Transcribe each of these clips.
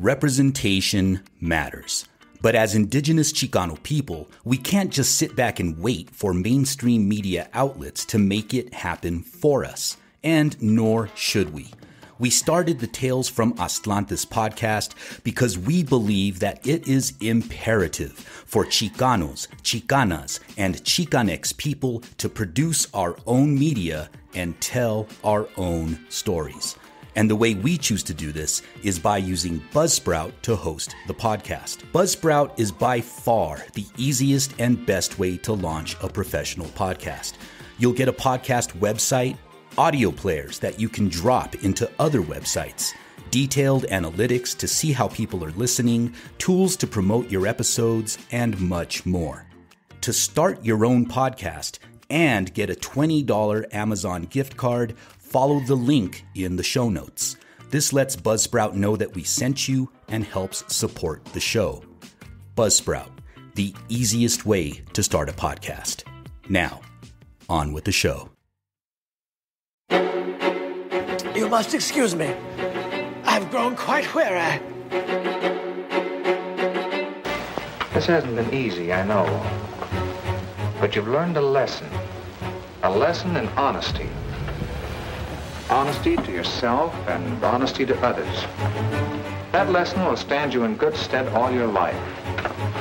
Representation matters. But as indigenous Chicano people, we can't just sit back and wait for mainstream media outlets to make it happen for us. And nor should we. We started the Tales from Aztlantis podcast because we believe that it is imperative for Chicanos, Chicanas, and Chicanx people to produce our own media and tell our own stories. And the way we choose to do this is by using Buzzsprout to host the podcast. Buzzsprout is by far the easiest and best way to launch a professional podcast. You'll get a podcast website, audio players that you can drop into other websites, detailed analytics to see how people are listening, tools to promote your episodes, and much more. To start your own podcast and get a $20 Amazon gift card, follow the link in the show notes. This lets Buzzsprout know that we sent you and helps support the show. Buzzsprout, the easiest way to start a podcast. Now, on with the show. You must excuse me. I've grown quite weary. This hasn't been easy, I know. But you've learned a lesson. A lesson in honesty. Honesty to yourself and honesty to others. That lesson will stand you in good stead all your life.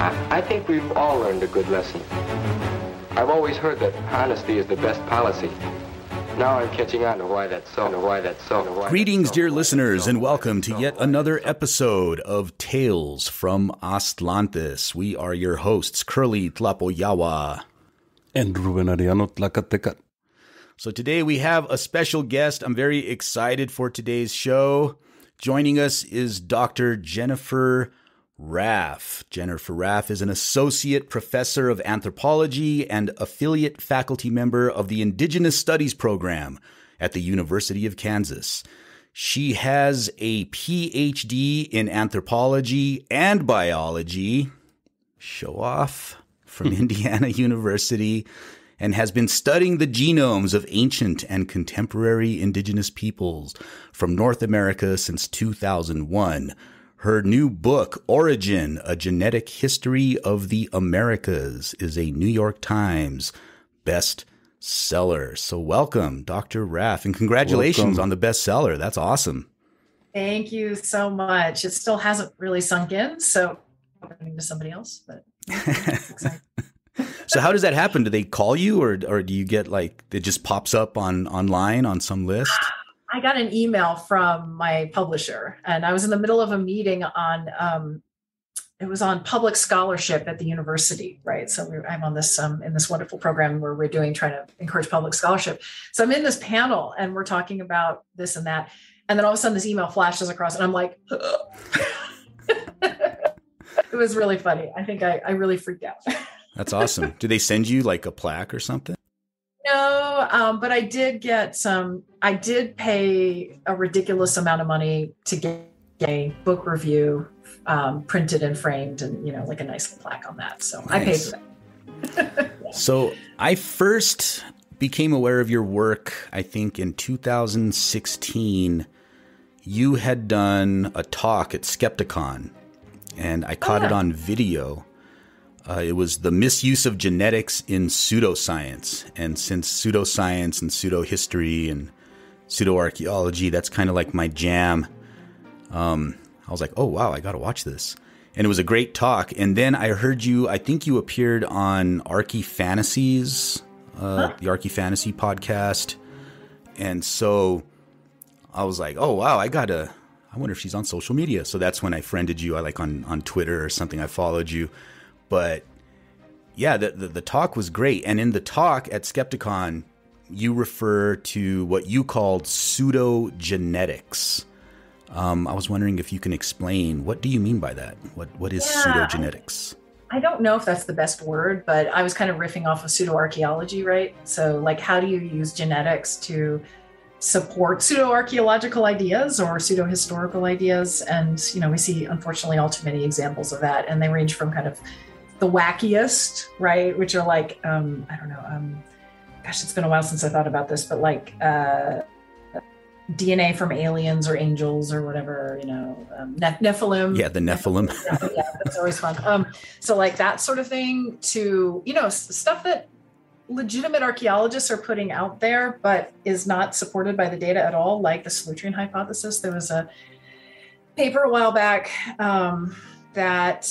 I, I think we've all learned a good lesson. I've always heard that honesty is the best policy. Now I'm catching on to why that's so, and why that's so, and why Greetings, that's so, dear why listeners, so, and welcome that's to yet another so. episode of Tales from Aztlantis. We are your hosts, Kurly Tlapoyawa. And Ruben Arellano Tlakatekatl. So today we have a special guest. I'm very excited for today's show. Joining us is Dr. Jennifer Raff. Jennifer Raff is an associate professor of anthropology and affiliate faculty member of the Indigenous Studies program at the University of Kansas. She has a PhD in anthropology and biology. Show off from Indiana University and has been studying the genomes of ancient and contemporary indigenous peoples from North America since 2001. Her new book, Origin, A Genetic History of the Americas, is a New York Times best seller. So welcome, Dr. Raff, and congratulations Welcome. on the bestseller. That's awesome. Thank you so much. It still hasn't really sunk in, so happening to somebody else, but it's exciting. So how does that happen? Do they call you or or do you get like it just pops up on online on some list? I got an email from my publisher, and I was in the middle of a meeting on. Um, it was on public scholarship at the university, right? So we're, I'm on this um, in this wonderful program where we're doing trying to encourage public scholarship. So I'm in this panel, and we're talking about this and that, and then all of a sudden this email flashes across, and I'm like, it was really funny. I think I, I really freaked out. That's awesome. Do they send you like a plaque or something? No, um, but I did get some. I did pay a ridiculous amount of money to get a book review um, printed and framed, and you know, like a nice plaque on that. So I paid for that. So I first became aware of your work, I think in 2016. You had done a talk at Skepticon, and I caught it yeah. on video. Uh, it was the misuse of genetics in pseudoscience. And since pseudoscience and pseudohistory and pseudoarchaeology, that's kind of like my jam. Um, I was like, oh, wow, I got to watch this. And it was a great talk. And then I heard you, I think you appeared on ArchaeoFantasies, uh, the ArchaeoFantasy podcast. And so I was like, oh, wow, I got to, I wonder if she's on social media. So that's when I friended you. I like on, on Twitter or something. I followed you. But yeah, the, the, the talk was great. And in the talk at Skepticon, you refer to what you called pseudogenetics. Um, I was wondering if you can explain what do you mean by that? What what is Yeah, I- pseudogenetics? I don't know if that's the best word, but I was kind of riffing off of pseudoarchaeology, right? So, like, how do you use genetics to support pseudoarchaeological ideas or pseudo-historical ideas? And you know, we see unfortunately all too many examples of that, and they range from kind of the wackiest, right, which are like, um, I don't know, um, gosh, it's been a while since I thought about this, but like. Uh, DNA from aliens or angels or whatever, you know, um, ne- Nephilim. Yeah, the Nephilim. yeah, that's always fun. Um, so like that sort of thing to you know s- stuff that legitimate archaeologists are putting out there, but is not supported by the data at all, like the Solutrean hypothesis. There was a paper a while back um, that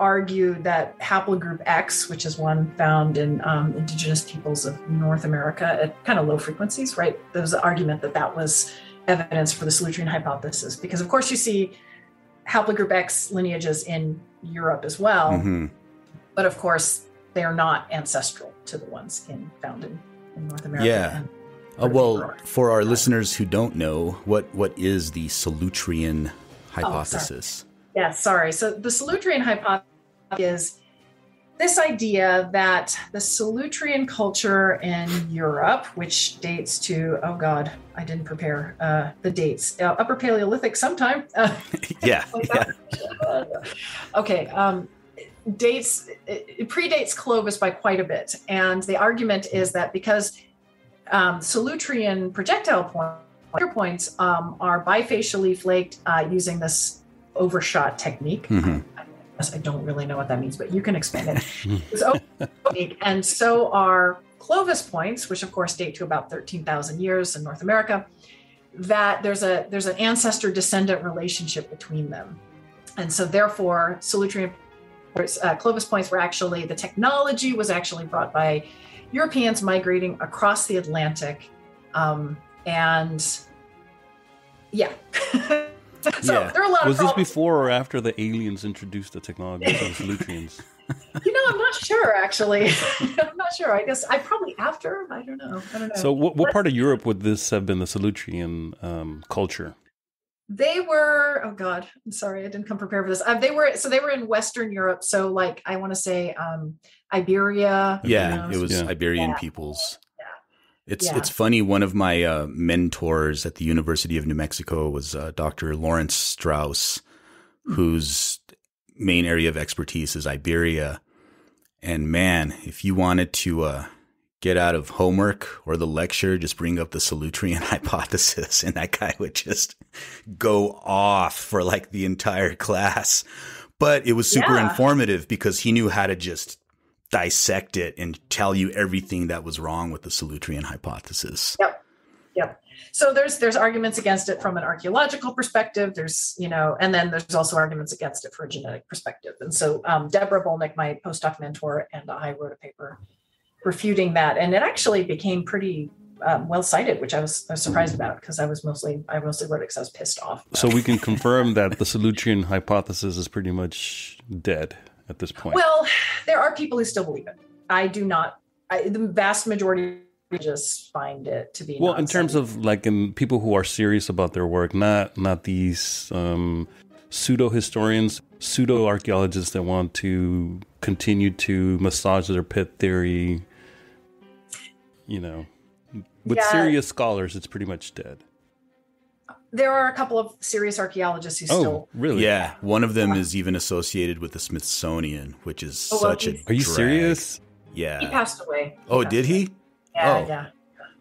argued that haplogroup X, which is one found in um, indigenous peoples of North America at kind of low frequencies, right? There was an argument that that was evidence for the Solutrean hypothesis, because of course you see haplogroup X lineages in Europe as well, Mhm. but of course they are not ancestral to the ones in found in, in North America. Yeah. Uh, well, for our listeners who don't know, what what is the Solutrean Oh, hypothesis? Yeah, sorry. So the Solutrean hypothesis is this idea that the Solutrean culture in Europe, which dates to, oh God, I didn't prepare uh, the dates, uh, Upper Paleolithic sometime. Uh, yeah, yeah. okay. Um, dates, it predates Clovis by quite a bit. And the argument is that because um, Solutrean projectile point, points um, are bifacially flaked uh, using this overshot technique. Mhm. I don't really know what that means, but you can explain it. It's and so are Clovis points, which of course date to about 13,000 years in North America. That there's a there's an ancestor descendant relationship between them, and so therefore Solutrean uh, Clovis points were actually the technology was actually brought by Europeans migrating across the Atlantic, um, and yeah. so Yeah. there are a lot Was this before or after the aliens introduced the technology to the Solutreans? You know, I'm not sure actually. I'm not sure. I guess I probably after. I don't know. I don't know. So, what, what part of Europe would this have been the Solutrean um, culture? they were. Oh God, I'm sorry. I didn't come prepared for this. Uh, they were. So they were in Western Europe. So like I want to say um, Iberia. you Yeah, know, it was Yeah. Iberian Yeah. peoples. It's Yeah. it's funny. One of my uh, mentors at the University of New Mexico was uh, Dr. Lawrence Straus, Hmm. whose main area of expertise is Iberia. And man, if you wanted to uh, get out of homework or the lecture, just bring up the Solutrean hypothesis, and that guy would just go off for like the entire class. But it was super Yeah. informative because he knew how to just dissect it and tell you everything that was wrong with the Solutrean hypothesis. Yep. Yep. So there's there's arguments against it from an archaeological perspective. There's you know, and then there's also arguments against it for a genetic perspective. And so um, Deborah Bolnick, my postdoc mentor, and I wrote a paper refuting that, and it actually became pretty um, well cited, which I was, I was surprised about because I was mostly I mostly wrote it because I was pissed off. So, we can confirm that the Solutrean hypothesis is pretty much dead at this point. Well, there are people who still believe it. I do not. I, the vast majority just find it to be. well in terms of like in people who are serious about their work not not these um, pseudo historians pseudo archaeologists that want to continue to massage their pit theory you know with Yeah. serious scholars it's pretty much dead there are a couple of serious archaeologists who oh still really Yeah, one of them is even associated with the Smithsonian, which is Oh, well, such a. are you drag. serious yeah he passed away. Oh, passed did away. he? Yeah, Oh. yeah,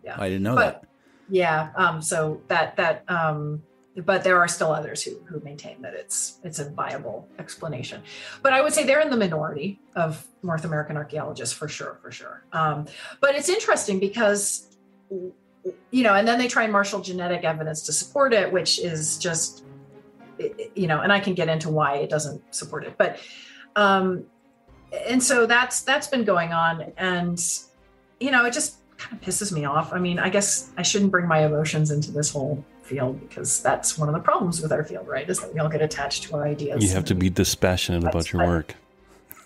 yeah. I didn't know But that. yeah, um, so that that um, but there are still others who who maintain that it's it's a viable explanation. But I would say they're in the minority of North American archaeologists for sure, for sure. Um, but it's interesting because you know, and then they try and marshal genetic evidence to support it, which is just you know, and I can get into why it doesn't support it, but um, and so that's that's been going on, and you know, it just kind of pisses me off. I mean, I guess I shouldn't bring my emotions into this whole field because that's one of the problems with our field, right? Is that we all get attached to our ideas. you have to be dispassionate about your work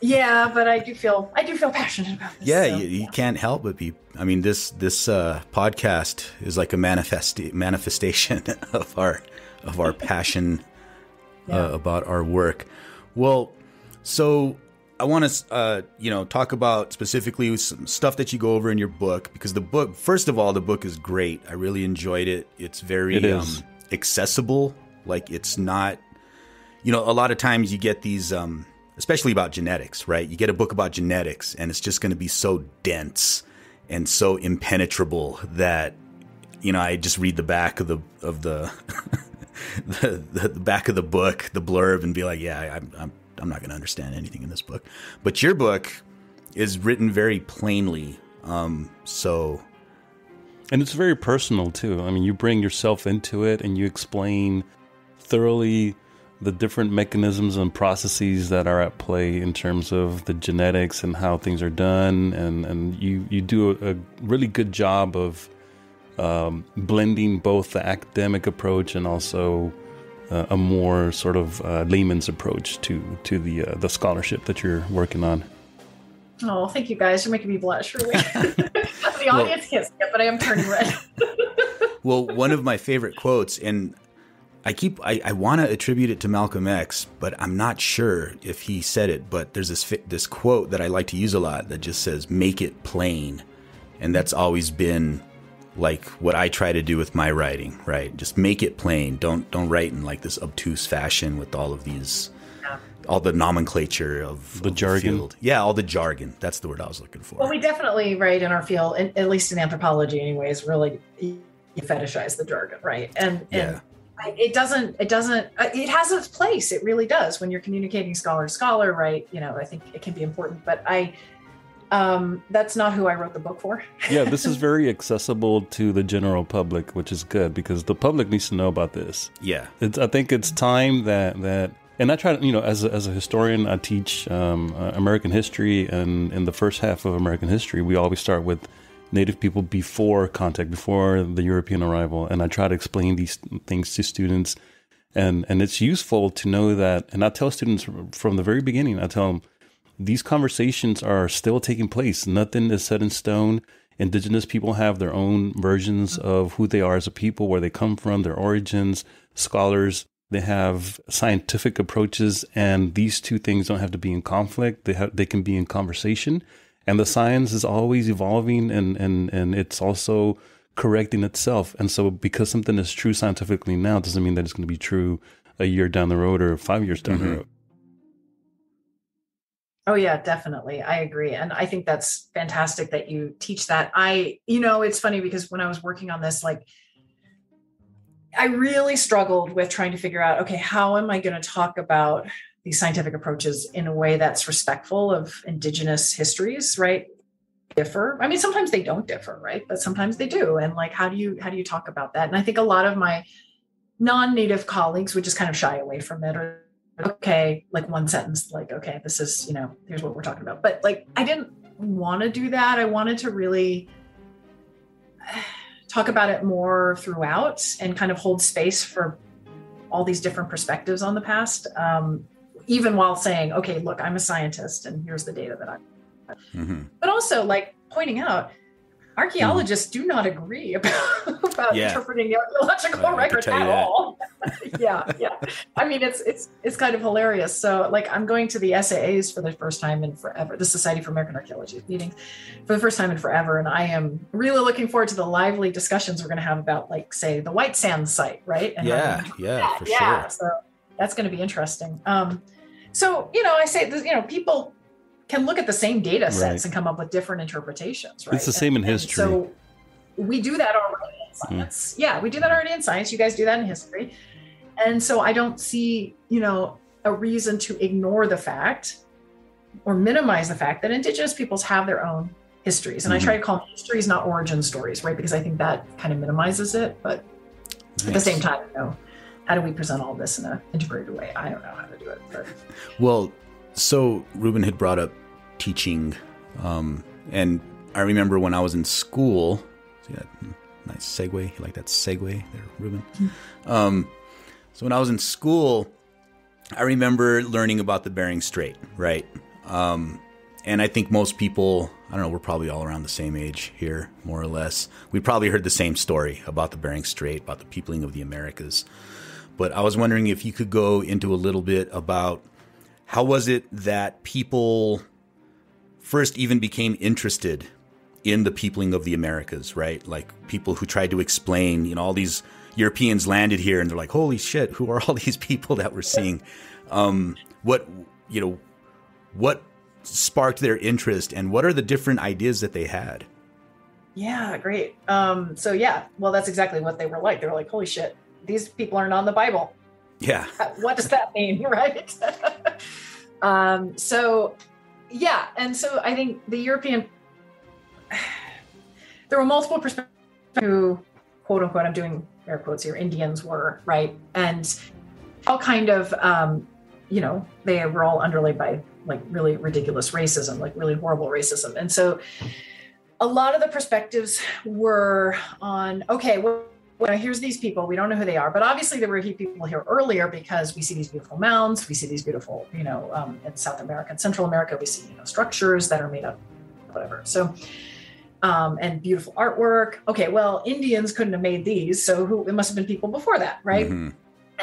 Yeah, but I do feel I do feel passionate about this. Yeah, so, you, you can't help but be. I mean, this this uh, podcast is like a manifest manifestation of our of our passion Yeah. uh, about our work. Well, so I want to uh, you know talk about specifically some stuff that you go over in your book because the book, first of all, the book is great. I really enjoyed it. It's very It is. Um, accessible. Like it's not, you know, a lot of times you get these. Um, especially about genetics, right? You get a book about genetics and it's just going to be so dense and so impenetrable that you know, I just read the back of the of the the, the, back of the book, the blurb, and be like, yeah, I'm I'm I'm not going to understand anything in this book. But your book is written very plainly, um, so and it's very personal too. I mean, you bring yourself into it, and you explain thoroughly the different mechanisms and processes that are at play in terms of the genetics and how things are done, and and you you do a, a really good job of um, blending both the academic approach and also uh, a more sort of uh, layman's approach to to the uh, the scholarship that you're working on. Oh, thank you guys. You're making me blush. Really, the audience well, can't see it, but I am turning red. well, one of my favorite quotes, and I keep I, I want to attribute it to Malcolm X, but I'm not sure if he said it. But there's this this quote that I like to use a lot that just says "Make it plain," and that's always been like what I try to do with my writing, right? Just make it plain. Don't don't write in like this obtuse fashion with all of these yeah. all the nomenclature of the of jargon. The yeah, all the jargon. That's the word I was looking for. Well, we definitely write in our field, at least in anthropology, anyways. Really, you fetishize the jargon, right? And and yeah. It doesn't it doesn't uh, it has its place. It really does when you're communicating scholar to scholar, right? You know, I think it can be important, but I um, that's not who I wrote the book for. yeah, this is very accessible to the general public, which is good because the public needs to know about this. Yeah, it's, I think it's time that that, and I try to, you know, as a, as a historian, I teach um, uh, American history, and in the first half of American history, we always start with Native people before contact, before the European arrival, and I try to explain these things to students, and and it's useful to know that, and I tell students from the very beginning, I tell them these conversations are still taking place. Nothing is set in stone. Indigenous people have their own versions of who they are as a people, where they come from, their origins. Scholars, they have scientific approaches, and these two things don't have to be in conflict. They have, they can be in conversation. And the science is always evolving and, and, and it's also correcting itself. And so because something is true scientifically now doesn't mean that it's going to be true a year down the road or five years down mm-hmm. the road. Oh yeah, definitely. I agree. And I think that's fantastic that you teach that. I, you know, it's funny because when I was working on this, like I really struggled with trying to figure out, okay, how am I going to talk about these scientific approaches in a way that's respectful of indigenous histories, right? Differ. I mean, sometimes they don't differ, right? But sometimes they do. And like, how do you how do you talk about that? And I think a lot of my non-native colleagues would just kind of shy away from it or okay, like one sentence, like, okay, this is, you know, here's what we're talking about. But like, I didn't want to do that. I wanted to really talk about it more throughout and kind of hold space for all these different perspectives on the past. Um, even while saying, okay, look, I'm a scientist and here's the data that I, mm-hmm. but also like pointing out, archaeologists mm-hmm. do not agree about, about yeah. interpreting the archaeological uh, record at all. yeah, yeah. I mean, it's it's it's kind of hilarious. So, like, I'm going to the SAAs for the first time in forever, the Society for American Archaeology meeting for the first time in forever, and I am really looking forward to the lively discussions we're going to have about, like, say, the White Sands site, right? And yeah, yeah, for yeah. sure. So that's going to be interesting. Um, so you know, I say, you know, people can look at the same data sets right. and come up with different interpretations. Right? It's the same and, in history. So we do that already in mm. science. Mm. Yeah, we do that already in science. You guys do that in history. And so I don't see, you know, a reason to ignore the fact or minimize the fact that indigenous peoples have their own histories. And mm-hmm. I try to call them histories, not origin stories, right? Because I think that kind of minimizes it. But nice. at the same time, you know, how do we present all this in an integrated way? I don't know how to do it. But. Well, so Ruben had brought up teaching, um, and I remember when I was in school. See that nice segue? You like that segue there, Ruben? Mm-hmm. Um, so when I was in school, I remember learning about the Bering Strait, right? Um, and I think most people, I don't know, we're probably all around the same age here, more or less. We probably heard the same story about the Bering Strait, about the peopling of the Americas. But I was wondering if you could go into a little bit about how was it that people first even became interested in the peopling of the Americas, right? Like people who tried to explain, you know, all these Europeans landed here and they're like, holy shit, who are all these people that we're seeing? Um, what, you know, what sparked their interest and what are the different ideas that they had? Yeah, great. Um, so yeah, well, that's exactly what they were like. They were like, "Holy shit, these people aren't on the Bible." Yeah. what does that mean, right? um, so yeah, and so I think the European there were multiple perspectives who quote unquote I'm doing air quotes here Indians were right and all kind of um, you know they were all underlaid by like really ridiculous racism like really horrible racism and so a lot of the perspectives were on okay well well, here's these people. We don't know who they are, but obviously there were people here earlier because we see these beautiful mounds. We see these beautiful, you know, um, in South America and Central America, we see you know structures that are made up, whatever. So, um, and beautiful artwork. Okay, well, Indians couldn't have made these, so who? It must have been people before that, right? Mm-hmm.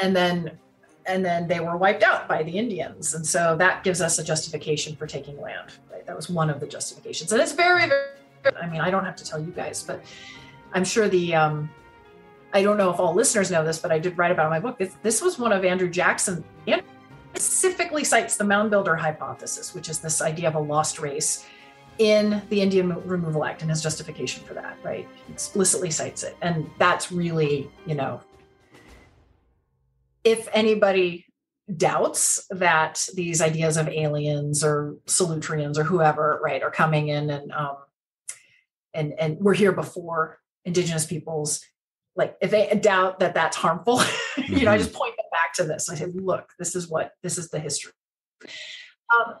And then, and then they were wiped out by the Indians, and so that gives us a justification for taking land. Right? That was one of the justifications, and it's very, very. I mean, I don't have to tell you guys, but I'm sure the um, I don't know if all listeners know this, but I did write about in my book. This, this was one of Andrew Jackson. Andrew specifically cites the mound builder hypothesis, which is this idea of a lost race in the Indian Removal Act and his justification for that, right? He explicitly cites it. And that's really, you know, if anybody doubts that these ideas of aliens or Solutreans or whoever, right, are coming in and um and and we're here before indigenous peoples like if they doubt that that's harmful you mm-hmm. know i mm-hmm. just point them back to this i say look this is what this is the history um,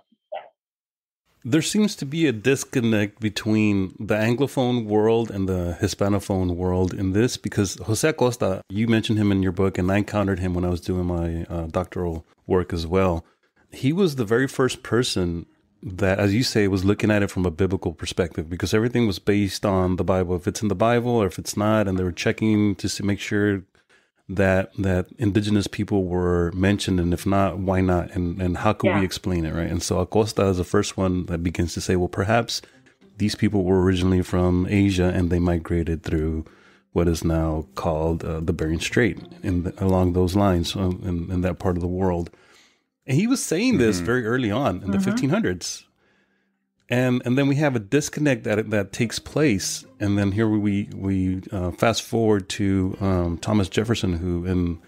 there seems to be a disconnect between the anglophone world and the hispanophone world in this because jose costa you mentioned him in your book and i encountered him when i was doing my uh, doctoral work as well he was the very first person that, as you say, was looking at it from a biblical perspective because everything was based on the Bible. If it's in the Bible or if it's not, and they were checking to make sure that that indigenous people were mentioned, and if not, why not, and and how can yeah. we explain it, right? And so Acosta is the first one that begins to say, well, perhaps these people were originally from Asia and they migrated through what is now called uh, the Bering Strait, in the, along those lines uh, in, in that part of the world. And he was saying this mm-hmm. very early on in the mm-hmm. 1500s. And and then we have a disconnect that that takes place, and then here we we uh, fast forward to um, Thomas Jefferson, who in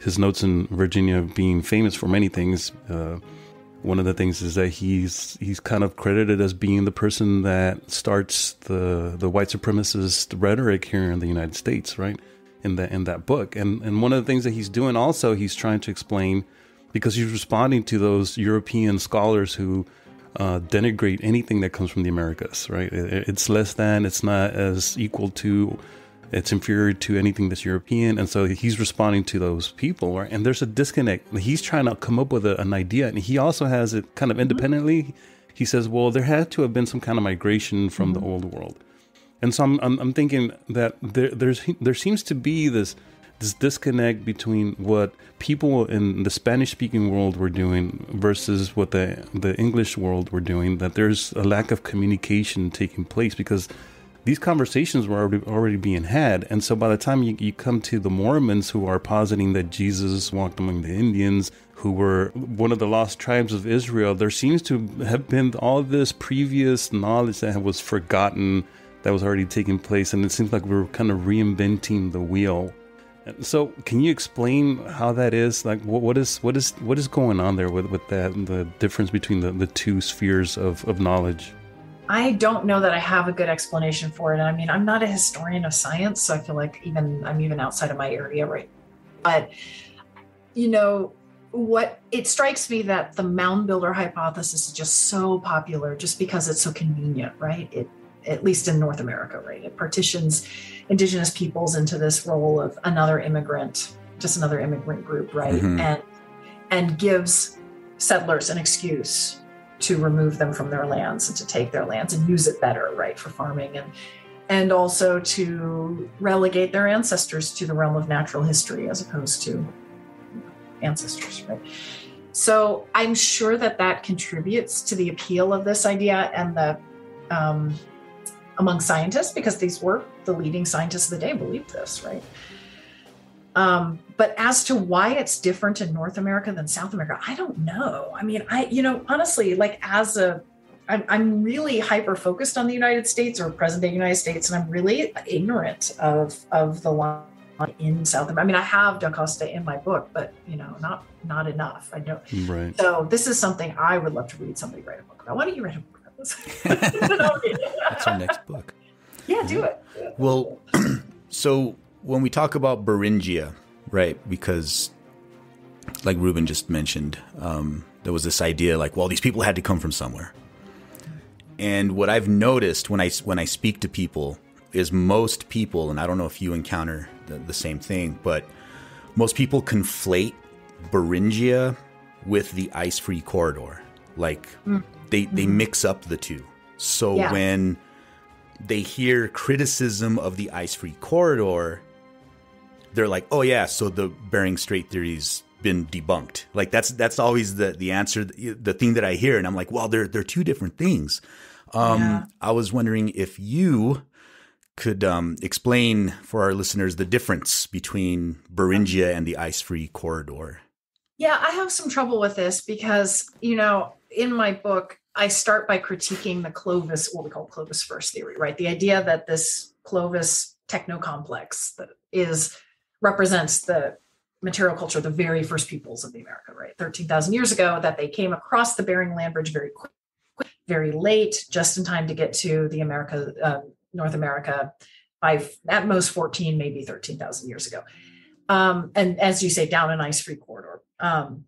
his notes in Virginia, being famous for many things, uh, one of the things is that he's he's kind of credited as being the person that starts the the white supremacist rhetoric here in the United States, right? In that in that book, and and one of the things that he's doing also, he's trying to explain because he's responding to those European scholars who uh, denigrate anything that comes from the Americas, right? It's less than, it's not as equal to, it's inferior to anything that's European. And so he's responding to those people, right? And there's a disconnect. He's trying to come up with a, an idea, and he also has it kind of independently. He says, well, there had to have been some kind of migration from mm-hmm. the old world. And so I'm, I'm, I'm thinking that there, there's, there seems to be this this disconnect between what people in the Spanish speaking world were doing versus what the the English world were doing that there's a lack of communication taking place because these conversations were already, already being had. And so by the time you, you come to the Mormons who are positing that Jesus walked among the Indians who were one of the lost tribes of Israel there seems to have been all this previous knowledge that was forgotten that was already taking place. And it seems like we are kind of reinventing the wheel so, can you explain how that is? Like, what, is what is what is going on there with with that the difference between the, the two spheres of, of knowledge? I don't know that I have a good explanation for it. I mean, I'm not a historian of science, so I feel like even I'm even outside of my area, right? But you know, what it strikes me that the mound builder hypothesis is just so popular just because it's so convenient, right? It at least in North America, right? It partitions indigenous peoples into this role of another immigrant, just another immigrant group, right? Mm-hmm. And and gives settlers an excuse to remove them from their lands and to take their lands and use it better, right, for farming and and also to relegate their ancestors to the realm of natural history as opposed to ancestors, right? So I'm sure that that contributes to the appeal of this idea and the um, among scientists because these were the leading scientists of the day believed this, right? Um, but as to why it's different in North America than South America, I don't know. I mean, I, you know, honestly, like as a I'm, I'm really hyper focused on the United States or present day United States, and I'm really ignorant of of the line in South America. I mean, I have Da Costa in my book, but you know, not not enough. I don't. Right. So this is something I would love to read. Somebody write a book about. Why don't you write a book? That's our next book. yeah, do it. Well, so when we talk about Beringia, right? Because, like Ruben just mentioned, um, there was this idea like, well, these people had to come from somewhere. And what I've noticed when I when I speak to people is most people, and I don't know if you encounter the, the same thing, but most people conflate Beringia with the ice-free corridor. Like they they mix up the two. So Yeah. when they hear criticism of the ice-free corridor, they're like, "Oh yeah, so the Bering Strait theory's been debunked." Like that's that's always the the answer, the thing that I hear, and I'm like, "Well, they're they're two different things." Um, Yeah. I was wondering if you could um, explain for our listeners the difference between Beringia and the ice-free corridor. Yeah, I have some trouble with this because, you know, in my book, I start by critiquing the Clovis, what we call Clovis first theory, right? The idea that this Clovis techno complex that is represents the material culture, the very first peoples of the America, right? 13,000 years ago, that they came across the Bering Land Bridge very quick, very late, just in time to get to the America, uh, North America by at most 14, maybe 13,000 years ago. Um, and as you say, down an ice free corridor. Um,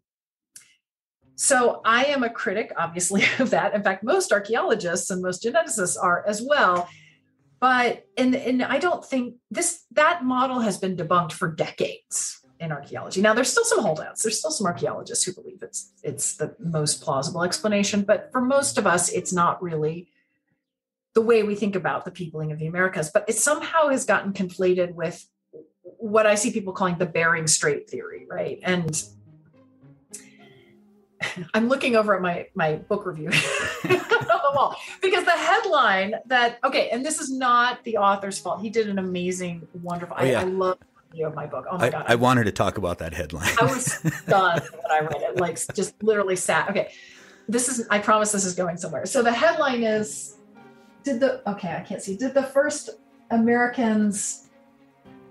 so I am a critic, obviously, of that. In fact, most archaeologists and most geneticists are as well. But and and I don't think this that model has been debunked for decades in archaeology. Now there's still some holdouts. There's still some archaeologists who believe it's it's the most plausible explanation, but for most of us, it's not really the way we think about the peopling of the Americas. But it somehow has gotten conflated with what I see people calling the Bering Strait theory, right? And I'm looking over at my my book review on the wall because the headline that okay, and this is not the author's fault. He did an amazing, wonderful. Oh, yeah. I, I love the review of my book. Oh my I, god, I wanted to talk about that headline. I was stunned when I read it. Like just literally sat. Okay, this is. I promise this is going somewhere. So the headline is: Did the okay? I can't see. Did the first Americans?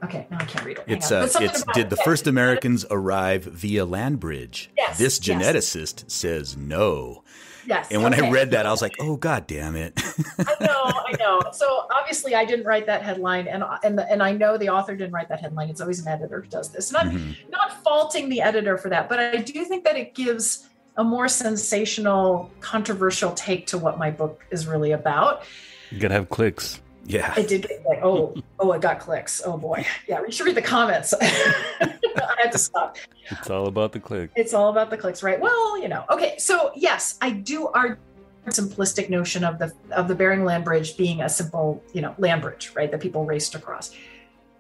Okay, now I can't read it. It's on. uh, it's about- did the okay. first Americans arrive via land bridge? Yes, This yes. geneticist says no. Yes. And when I read that, I was like, "Oh God damn it!" I know, I know. So obviously, I didn't write that headline, and and and I know the author didn't write that headline. It's always an editor who does this, and I'm Mhm. not faulting the editor for that, but I do think that it gives a more sensational, controversial take to what my book is really about. You gotta have clicks. Yeah, I did get like, oh, oh, it got clicks. Oh boy, yeah. You should read the comments. I had to stop. It's all about the click. It's all about the clicks, right? Well, you know. Okay, so yes, I do argue the simplistic notion of the of the Bering Land Bridge being a simple, you know, land bridge, right? That people raced across.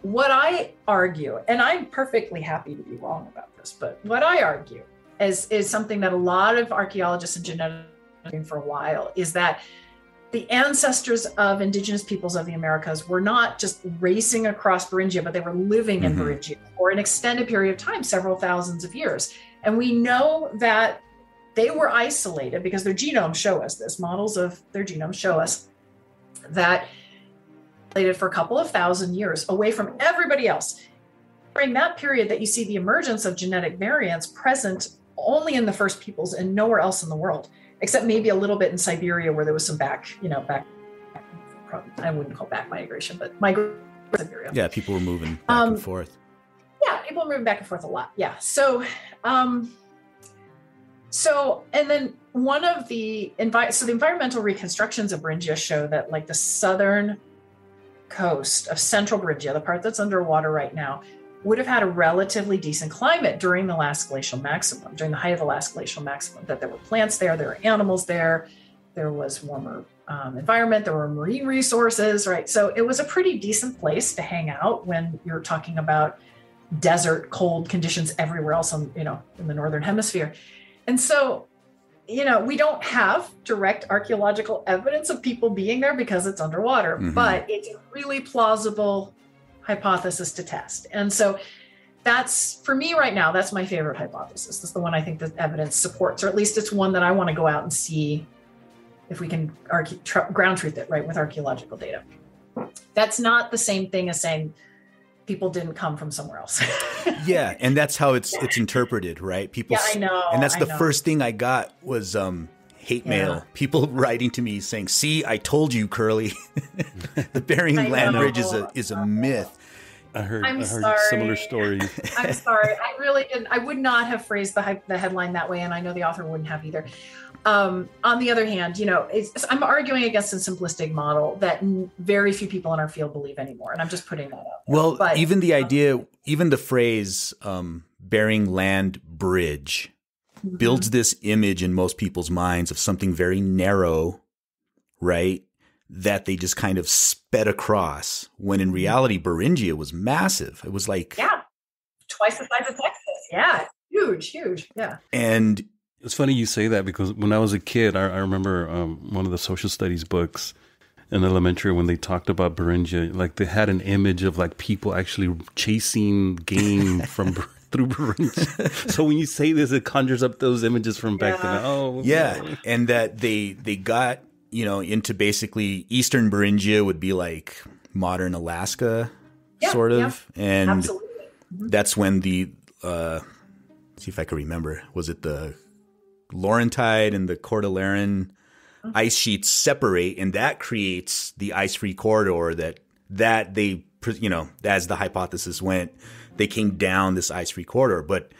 What I argue, and I'm perfectly happy to be wrong about this, but what I argue is is something that a lot of archaeologists and geneticists have been for a while is that the ancestors of indigenous peoples of the Americas were not just racing across Beringia, but they were living in Mhm. Beringia for an extended period of time, several thousands of years. And we know that they were isolated because their genomes show us this, models of their genomes show us that isolated for a couple of thousand years away from everybody else. During that period that you see the emergence of genetic variants present only in the first peoples and nowhere else in the world except maybe a little bit in Siberia where there was some back, you know, back. I wouldn't call back migration, but migration Siberia. yeah. People were moving back Um, and forth. Yeah, people were moving back and forth a lot. Yeah. So, um, so and then one of the envi- so the environmental reconstructions of Beringia show that like the southern coast of central Beringia, the part that's underwater right now, would have had a relatively decent climate during the last glacial maximum, during the height of the last glacial maximum. That there were plants there, there were animals there, there was warmer um, environment, there were marine resources, right? So it was a pretty decent place to hang out when you're talking about desert, cold conditions everywhere else on you know in the northern hemisphere, and so you know, we don't have direct archaeological evidence of people being there because it's underwater, Mhm. but it's a really plausible hypothesis to test. And so that's for me right now, that's my favorite hypothesis. That's the one I think the evidence supports, or at least it's one that I want to go out and see if we can arche- tr- ground truth it right with archaeological data. That's not the same thing as saying people didn't come from somewhere else. yeah, and that's how it's it's interpreted, right? People Yeah, I know, And that's I the know. first thing I got was um hate Yeah. mail. People writing to me saying, "See, I told you, Kurly. the Bering I Land know. Bridge is a is a myth." I heard I'm I heard sorry. similar stories. I'm sorry. I really didn't. I would not have phrased the, the headline that way, and I know the author wouldn't have either. Um, on the other hand, you know, it's, I'm arguing against a simplistic model that n- very few people in our field believe anymore, and I'm just putting that up. Well, But- even the idea, even the phrase um, "Bering Land Bridge" Mm-hmm. builds this image in most people's minds of something very narrow, right? That they just kind of sped across. When in reality, Beringia was massive. It was like, Yeah, twice the size of Texas. Yeah, huge, huge. Yeah. and It's funny you say that because when I was a kid, I, I remember um, one of the social studies books in elementary when they talked about Beringia, like they had an image of like people actually chasing game from Ber- through Beringia. so when you say this, it conjures up those images from back Yeah. then. Oh, Yeah, and that they they got you know into basically Eastern Beringia would be like modern Alaska, Yeah, sort of, yeah, and Absolutely. that's when the uh, see if I can remember was it the Laurentide and the Cordilleran Mm-hmm. ice sheets separate, and that creates the ice-free corridor that that they you know as the hypothesis went, they came down this ice-free corridor, but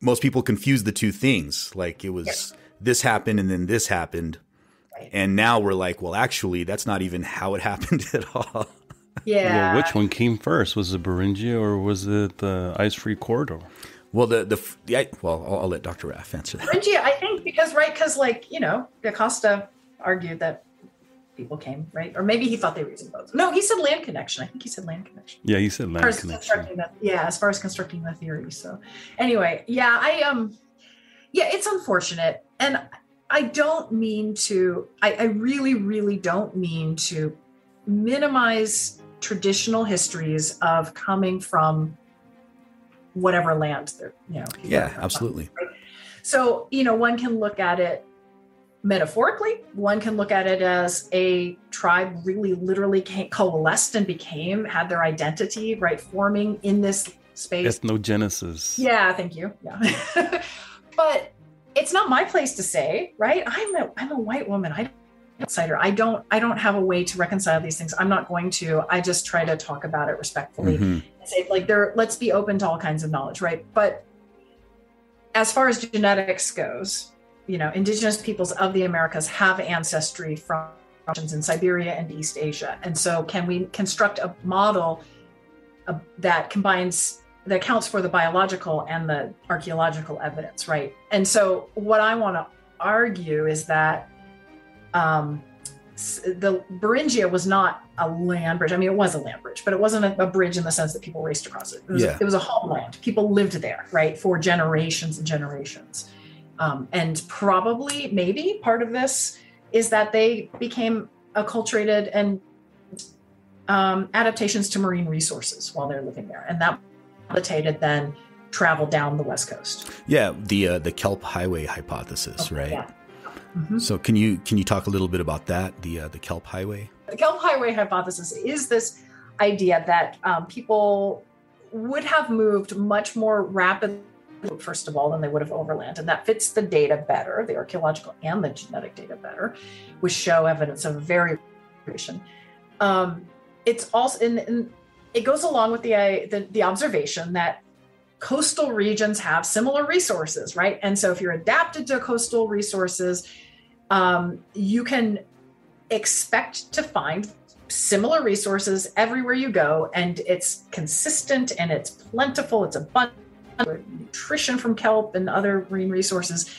most people confuse the two things. Like it was this happened and then this happened. Right. And now we're like, well, actually, that's not even how it happened at all. Yeah. Well, which one came first? Was it Beringia or was it the ice free corridor? Well, the the, the I, well, I'll, I'll let Dr. Raff answer that. Beringia, I think because right, because like you know, Acosta argued that people came right, or maybe he thought they were using boats. No, he said land connection. I think he said land connection. Yeah, you said land connection. that, yeah, as far as constructing the theory. So, anyway, yeah, I um, yeah, it's unfortunate, and I don't mean to. I, I really, really don't mean to minimize traditional histories of coming from whatever land they're, you know. Yeah, from. absolutely. So, you know, one can look at it metaphorically, one can look at it as a tribe really literally coalesced and became, had their identity, right, forming in this space. Ethnogenesis. Yeah, thank you. Yeah. but it's not my place to say, right? I'm a I'm a white woman. I outsider. I don't I don't have a way to reconcile these things. I'm not going to. I just try to talk about it respectfully Mhm. and say like there let's be open to all kinds of knowledge, right? But as far as genetics goes, you know, indigenous peoples of the Americas have ancestry from regions in Siberia and East Asia. And so can we construct a model uh, that combines that accounts for the biological and the archaeological evidence, right? And so, what I want to argue is that um, the Beringia was not a land bridge. I mean, it was a land bridge, but it wasn't a, a bridge in the sense that people raced across it. It was, Yeah. it was a homeland. People lived there, right, for generations and generations. Um, and probably, maybe part of this is that they became acculturated and um, adaptations to marine resources while they're living there, and that facilitated then travel down the west coast. Yeah, the uh, the kelp highway hypothesis, right? Yeah. Mhm. So can you can you talk a little bit about that? The uh, the kelp highway. The Kelp Highway hypothesis is this idea that um, people would have moved much more rapidly, first of all, than they would have overland. And that fits the data better, the archaeological and the genetic data better, which show evidence of variation. Um, it's also, and, and it goes along with the, uh, the, the observation that coastal regions have similar resources, right? And so if you're adapted to coastal resources, um, you can expect to find similar resources everywhere you go and it's consistent and it's plentiful it's abundant nutrition from kelp and other marine resources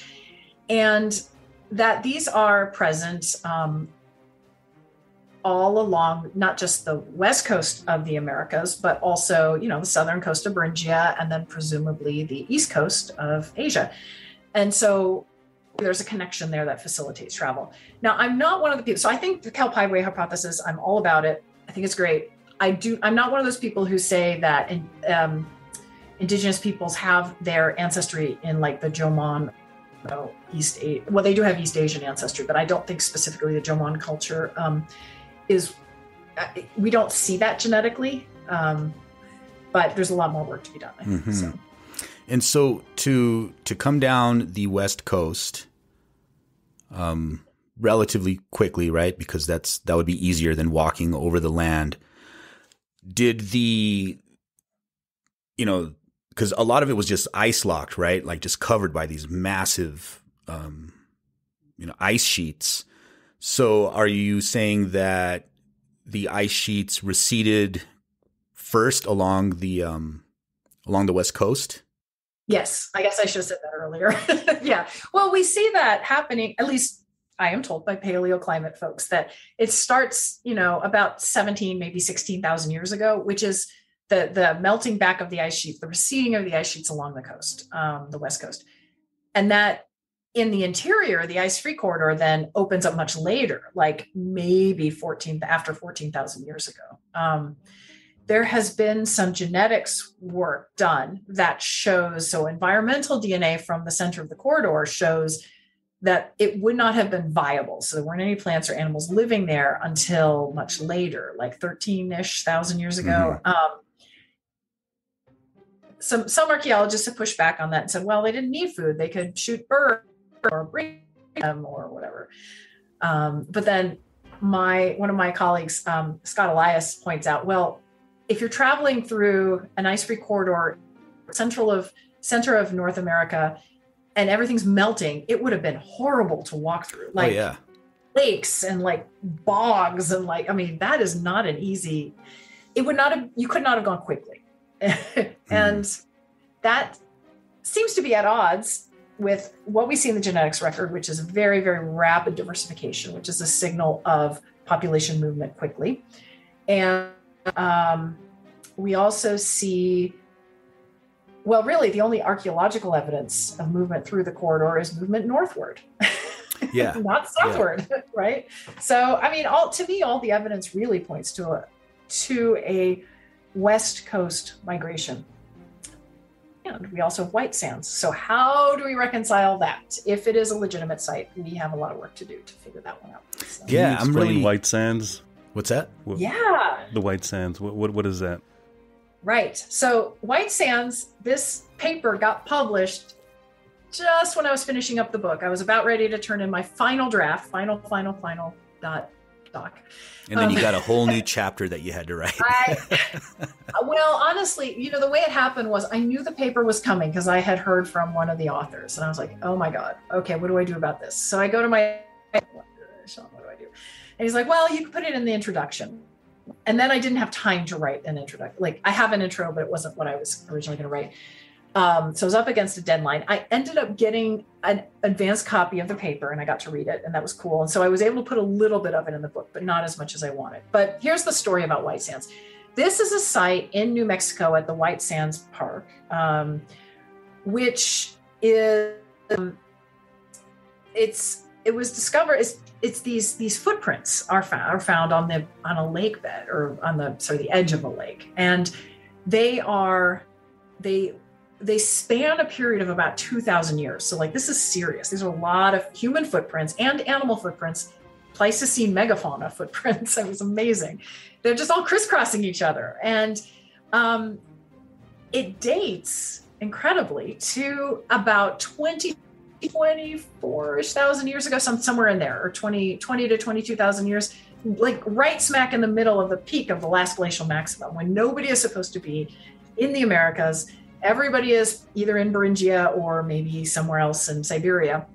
and that these are present um, all along not just the west coast of the americas but also you know the southern coast of beringia and then presumably the east coast of asia and so there's a connection there that facilitates travel now, I'm not one of the people. So I think the Kelp Highway hypothesis. I'm all about it. I think it's great. I do. I'm not one of those people who say that um, indigenous peoples have their ancestry in like the Jomon know, East A- well, they do have East Asian ancestry, but I don't think specifically the Jomon culture um, is. uh, We don't see that genetically, um, but there's a lot more work to be done. Think, Mhm. so. And so to to come down the west coast, um, relatively quickly, right? Because that's that would be easier than walking over the land. Did the, you know, because a lot of it was just ice locked, right? Like just covered by these massive, um, you know, ice sheets. So are you saying that the ice sheets receded first along the um, along the west coast? Yes, I guess I should have said that earlier. yeah. Well, we see that happening, at least I am told by paleoclimate folks, that it starts, you know, about 17, maybe 16,000 years ago, which is the, the melting back of the ice sheet, the receding of the ice sheets along the coast, um, the west coast. And that in the interior, the ice free corridor then opens up much later, like maybe 14, after 14,000 years ago. Um, there has been some genetics work done that shows so environmental DNA from the center of the corridor shows that it would not have been viable. So there weren't any plants or animals living there until much later, like 13 ish thousand years ago. Um, some, some archaeologists have pushed back on that and said, well, they didn't need food. They could shoot birds or bring them or whatever. Um, but then my one of my colleagues, um, Scott Elias, points out, well, if you're traveling through an ice-free corridor, central of center of North America, and everything's melting, it would have been horrible to walk through. Like oh yeah. lakes and like bogs and like, I mean, that is not an easy. It would not have. You could not have gone quickly, and that seems to be at odds with what we see in the genetics record, which is very, very rapid diversification, which is a signal of population movement quickly. And um, we also see, well, really, the only archaeological evidence of movement through the corridor is movement northward. Yeah. not southward, right? So, I mean, all to me, all the evidence really points to a to a west coast migration. And we also have white sands. So, how do we reconcile that? If it is a legitimate site, we have a lot of work to do to figure that one out. So- Yeah, I'm explain really- White Sands. What's that? What- Yeah. The White Sands. What, what what is that? Right. So White Sands, this paper got published just when I was finishing up the book. I was about ready to turn in my final draft, final, final, final dot doc. And then you Um, got a whole new chapter that you had to write. I, well, honestly, you know, the way it happened was I knew the paper was coming because I had heard from one of the authors, and I was like, "Oh my god, okay, what do I do about this?" So I go to my Sean, what do I do? And he's like, "Well, you can put it in the introduction." And then I didn't have time to write an introduction. Like I have an intro, but it wasn't what I was originally going to write. Um, so I was up against a deadline. I ended up getting an advanced copy of the paper and I got to read it, and that was cool. And so I was able to put a little bit of it in the book, but not as much as I wanted. But here's the story about White Sands. This is a site in New Mexico at the White Sands Park, um, which is um, it's it was discovered. It's, it's these these footprints are found are found on the on a lake bed or on the sorry the edge of a lake, and they are they they span a period of about 2000 years. So like this is serious. These are a lot of human footprints and animal footprints pleistocene megafauna footprints. It was amazing. They're just all crisscrossing each other. And um, it dates incredibly to about 20 24 thousand years ago some somewhere in there or 20 20 to 22,000 years like right smack in the middle of the peak of the last glacial maximum when nobody is supposed to be in the Americas everybody is either in Beringia or maybe somewhere else in Siberia.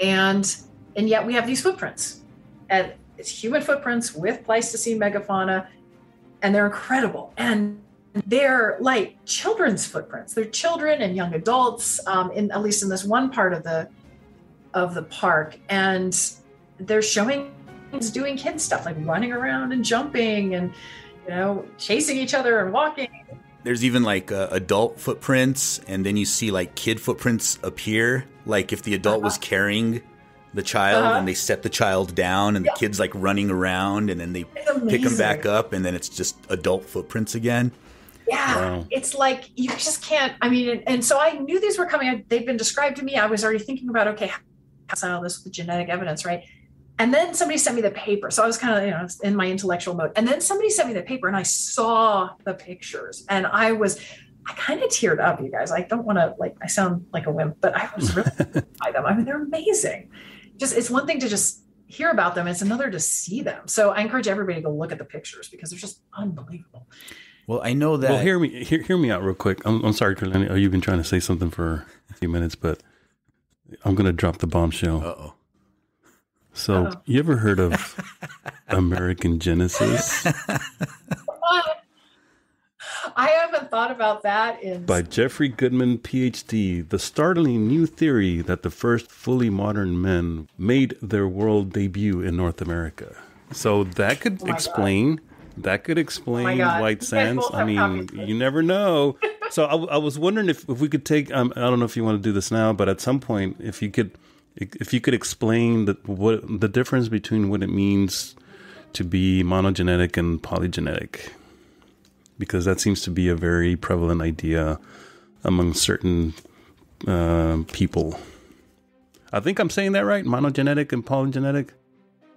And and yet we have these footprints. And it's human footprints with Pleistocene megafauna, and they're incredible. And they're like children's footprints. They're children and young adults, um, in at least in this one part of the of the park. And they're showing doing kid stuff like running around and jumping and you know chasing each other and walking There's even like uh, adult footprints, and then you see like kid footprints appear. Like if the adult was carrying the child Uh-huh. and they set the child down, and Yeah. the kid's like running around, and then they pick them back up, and then it's just adult footprints again. Yeah, Wow. it's like you just can't. I mean, and, and so I knew these were coming. They've been described to me. I was already thinking about okay, how to this with genetic evidence, right? And then somebody sent me the paper, so I was kind of you know in my intellectual mode. And then somebody sent me the paper, and I saw the pictures, and I was. I kind of teared up, you guys. I don't want to like I sound like a wimp, but I was really by them. I mean, they're amazing. Just it's one thing to just hear about them; it's another to see them. So I encourage everybody to go look at the pictures because they're just unbelievable. Well, I know that. Well, hear me hear, hear me out real quick. I'm, I'm sorry, Carlene. Oh, you've been trying to say something for a few minutes, but I'm going to drop the bombshell. Uh-oh. So, Uh-oh. you ever heard of American Genesis I haven't thought about that in by Jeffrey Goodman, PhD? The startling new theory that the first fully modern men made their world debut in North America. So that could Oh my God. explain. That could explain. You White Sands. I mean, you never know. so I, I was wondering if, if we could take. Um, I don't know if you want to do this now, but at some point, if you could, if you could explain the what the difference between what it means to be monogenetic and polygenetic, because that seems to be a very prevalent idea among certain uh, people. I think I'm saying that right. Monogenetic and polygenetic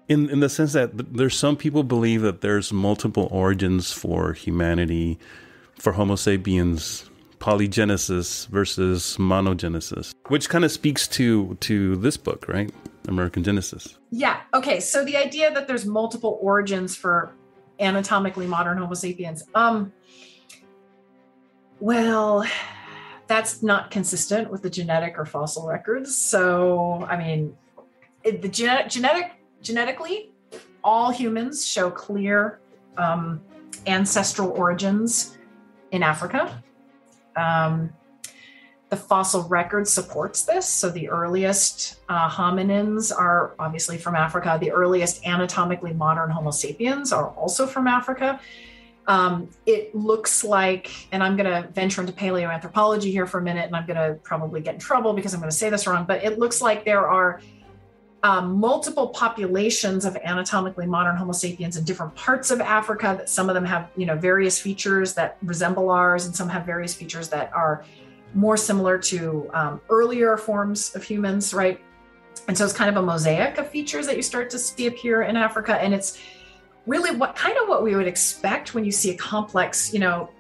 in in the sense that there's some people believe that there's multiple origins for humanity, for Homo sapiens, polygenesis versus monogenesis, which kind of speaks to to this book, right? American Genesis. Yeah. Okay. So the idea that there's multiple origins for anatomically modern Homo sapiens. Um. Well, that's not consistent with the genetic or fossil records. So, I mean, the genetic, genetic, genetically, all humans show clear um, ancestral origins in Africa. Um, the fossil record supports this. So the earliest uh, hominins are obviously from Africa. The earliest anatomically modern Homo sapiens are also from Africa. Um, it looks like, and I'm going to venture into paleoanthropology here for a minute, and I'm going to probably get in trouble because I'm going to say this wrong, but it looks like there are um, multiple populations of anatomically modern Homo sapiens in different parts of Africa. That some of them have, you know, various features that resemble ours, and some have various features that are more similar to um, earlier forms of humans, right? And so it's kind of a mosaic of features that you start to see appear in Africa, and it's really what kind of what we would expect when you see a complex, you know,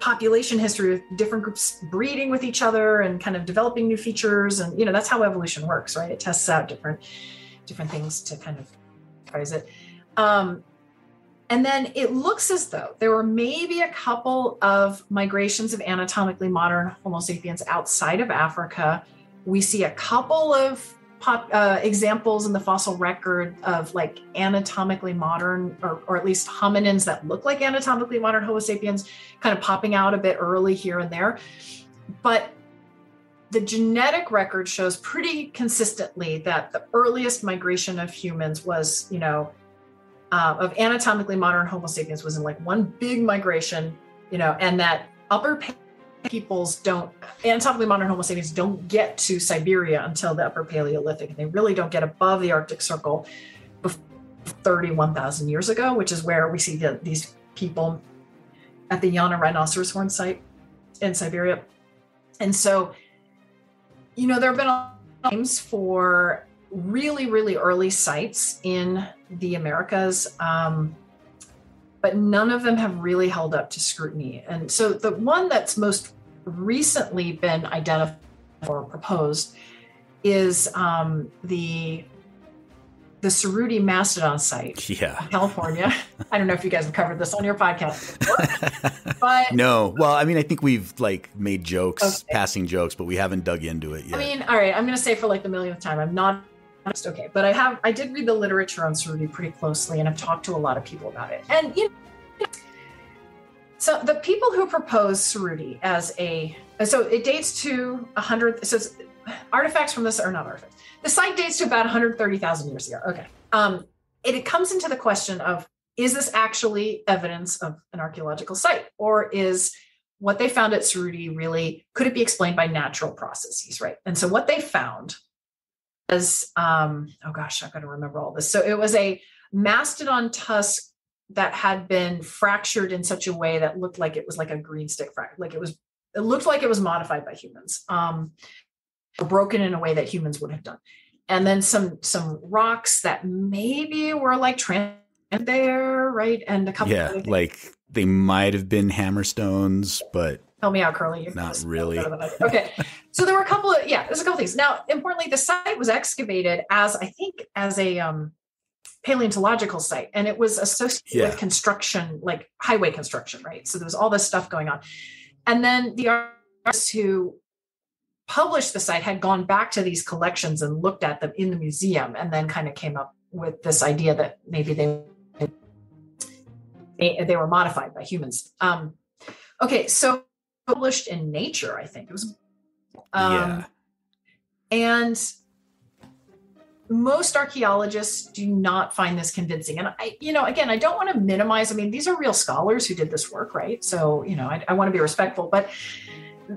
population history with different groups breeding with each other and kind of developing new features. And you know that's how evolution works right? It tests out different different things to kind of phrase it. Um, and then it looks as though there were maybe a couple of migrations of anatomically modern homo sapiens outside of africa. We see a couple of pop, uh, examples in the fossil record of like anatomically modern or, or at least hominins that look like anatomically modern homo sapiens kind of popping out a bit early here and there. But the genetic record shows pretty consistently that the earliest migration of humans was you know uh, of anatomically modern homo sapiens was in like one big migration you know and that upper peoples don't anatomically modern homo sapiens don't get to siberia until the upper paleolithic. And they really don't get above the arctic circle before 31000 years ago which is where we see the, these people at the yana rhinoceros horn site in siberia. And so you know there have been times for really really early sites in the americas um, but none of them have really held up to scrutiny. And so the one that's most recently been identified or proposed is um, the the Cerutti Mastodon site, Yeah. California. I don't know if you guys have covered this on your podcast, but No. Well, I mean, I think we've like made jokes, Okay. passing jokes, but we haven't dug into it yet. I mean, all right, I'm going to say for like the millionth time, I'm not just okay, but I have, I did read the literature on Cerutti pretty closely and I've talked to a lot of people about it. And, you know, so the people who propose Cerutti as a, so it dates to 100, so artifacts from this are not artifacts. The site dates to about 130,000 years ago. Okay. Um, it, it comes into the question of, is this actually evidence of an archaeological site or is what they found at Cerutti really could it be explained by natural processes, right? And so what they found was, um, oh gosh, I've got to remember all this. So it was a mastodon tusk that had been fractured in such a way that looked like it was like a green stick fracture, like it was, it looked like it was modified by humans, um, or broken in a way that humans would have done. And then some some rocks that maybe were like trans there, right? And a couple. Yeah, like they might have been hammerstones, but help me out, Kurly. You not really. Okay, so there were a couple of yeah, there's a couple things. Now, importantly, the site was excavated as I think as a um paleontological site and it was associated yeah. with construction like highway construction right so there was all this stuff going on and then the artists who published the site had gone back to these collections and looked at them in the museum and then kind of came up with this idea that maybe they they, they were modified by humans um okay so published in nature i think it was um yeah. and most archaeologists do not find this convincing. And I, you know, again, I don't want to minimize. I mean, these are real scholars who did this work, right? So, you know, I, I want to be respectful, but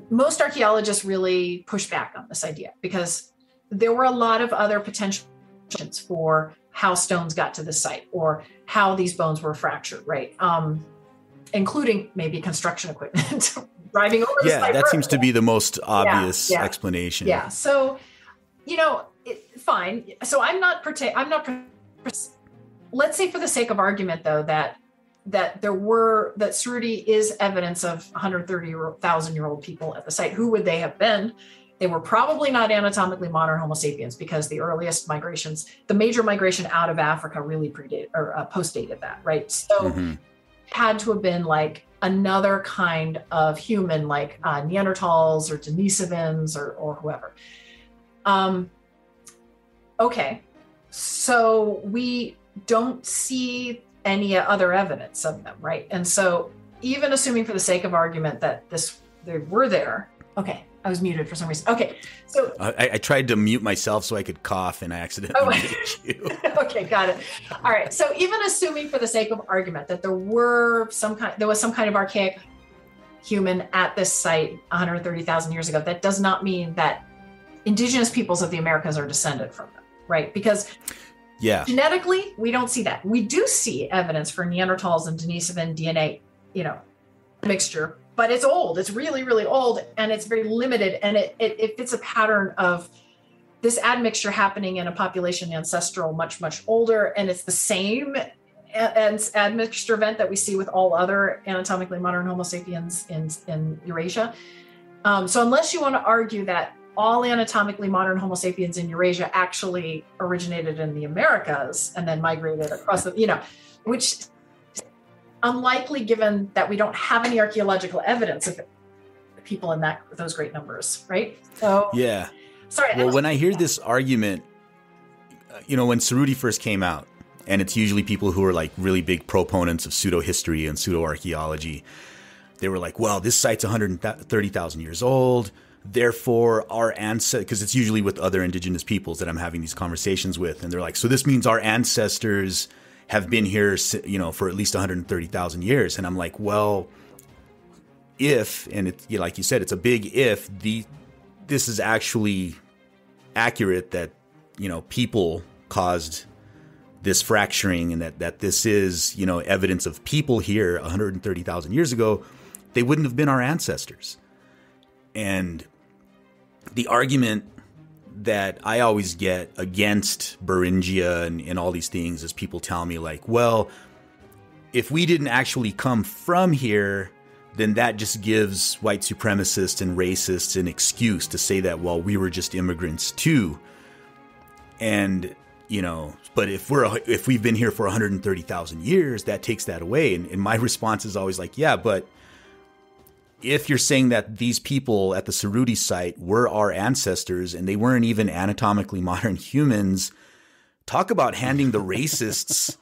most archaeologists really push back on this idea because there were a lot of other potential for how stones got to the site or how these bones were fractured, right? Um, including maybe construction equipment driving over. Yeah, that seems to be the most obvious yeah, yeah. explanation. Yeah. So, you know, it, fine. So I'm not partic- I'm not. Let's say, for the sake of argument, though, that that there were that Cerutti is evidence of 130,000 year old people at the site. Who would they have been? They were probably not anatomically modern Homo sapiens because the earliest migrations, the major migration out of Africa, really predated or uh, postdated that, right? So mm-hmm. had to have been like another kind of human, like uh, Neanderthals or Denisovans or or whoever. Um, Okay. So we don't see any other evidence of them, right? And so even assuming for the sake of argument that this they were there. Okay. I was muted for some reason. Okay. So I, I tried to mute myself so I could cough and I accidentally oh, muted you. okay, got it. All right. So even assuming for the sake of argument that there were some kind there was some kind of archaic human at this site 130,000 years ago, that does not mean that indigenous peoples of the Americas are descended from them right? Because yeah, genetically, we don't see that. We do see evidence for Neanderthals and Denisovan DNA, you know, mixture, but it's old. It's really, really old, and it's very limited, and it it, it fits a pattern of this admixture happening in a population ancestral much much older, and it's the same admixture event that we see with all other anatomically modern Homo sapiens in in Eurasia. Um, so unless you want to argue that all anatomically modern Homo sapiens in Eurasia actually originated in the Americas and then migrated across the, you know, which unlikely given that we don't have any archaeological evidence of people in that those great numbers, right? So yeah. Sorry. Well, when I hear this argument, uh, you know, when Cerutti first came out, and it's usually people who are like really big proponents of pseudo history and pseudo archaeology. They were like, "Well, this site's 130,000 years old." Therefore our ancestors because it's usually with other indigenous peoples that i'm having these conversations with and they're like so this means our ancestors have been here you know for at least 130000 years. And i'm like well if and it, you know, like you said it's a big if the this is actually accurate that you know people caused this fracturing and that that this is you know evidence of people here 130,000 years ago. They wouldn't have been our ancestors. And the argument that I always get against Beringia and, and all these things is people tell me, like, well, if we didn't actually come from here, then that just gives white supremacists and racists an excuse to say that, well, we were just immigrants too. And, you know, but if we're, if we've been here for 130,000 years, that takes that away. And, and my response is always like, yeah, but if you're saying that these people at the Cerutti site were our ancestors and they weren't even anatomically modern humans, talk about handing the racists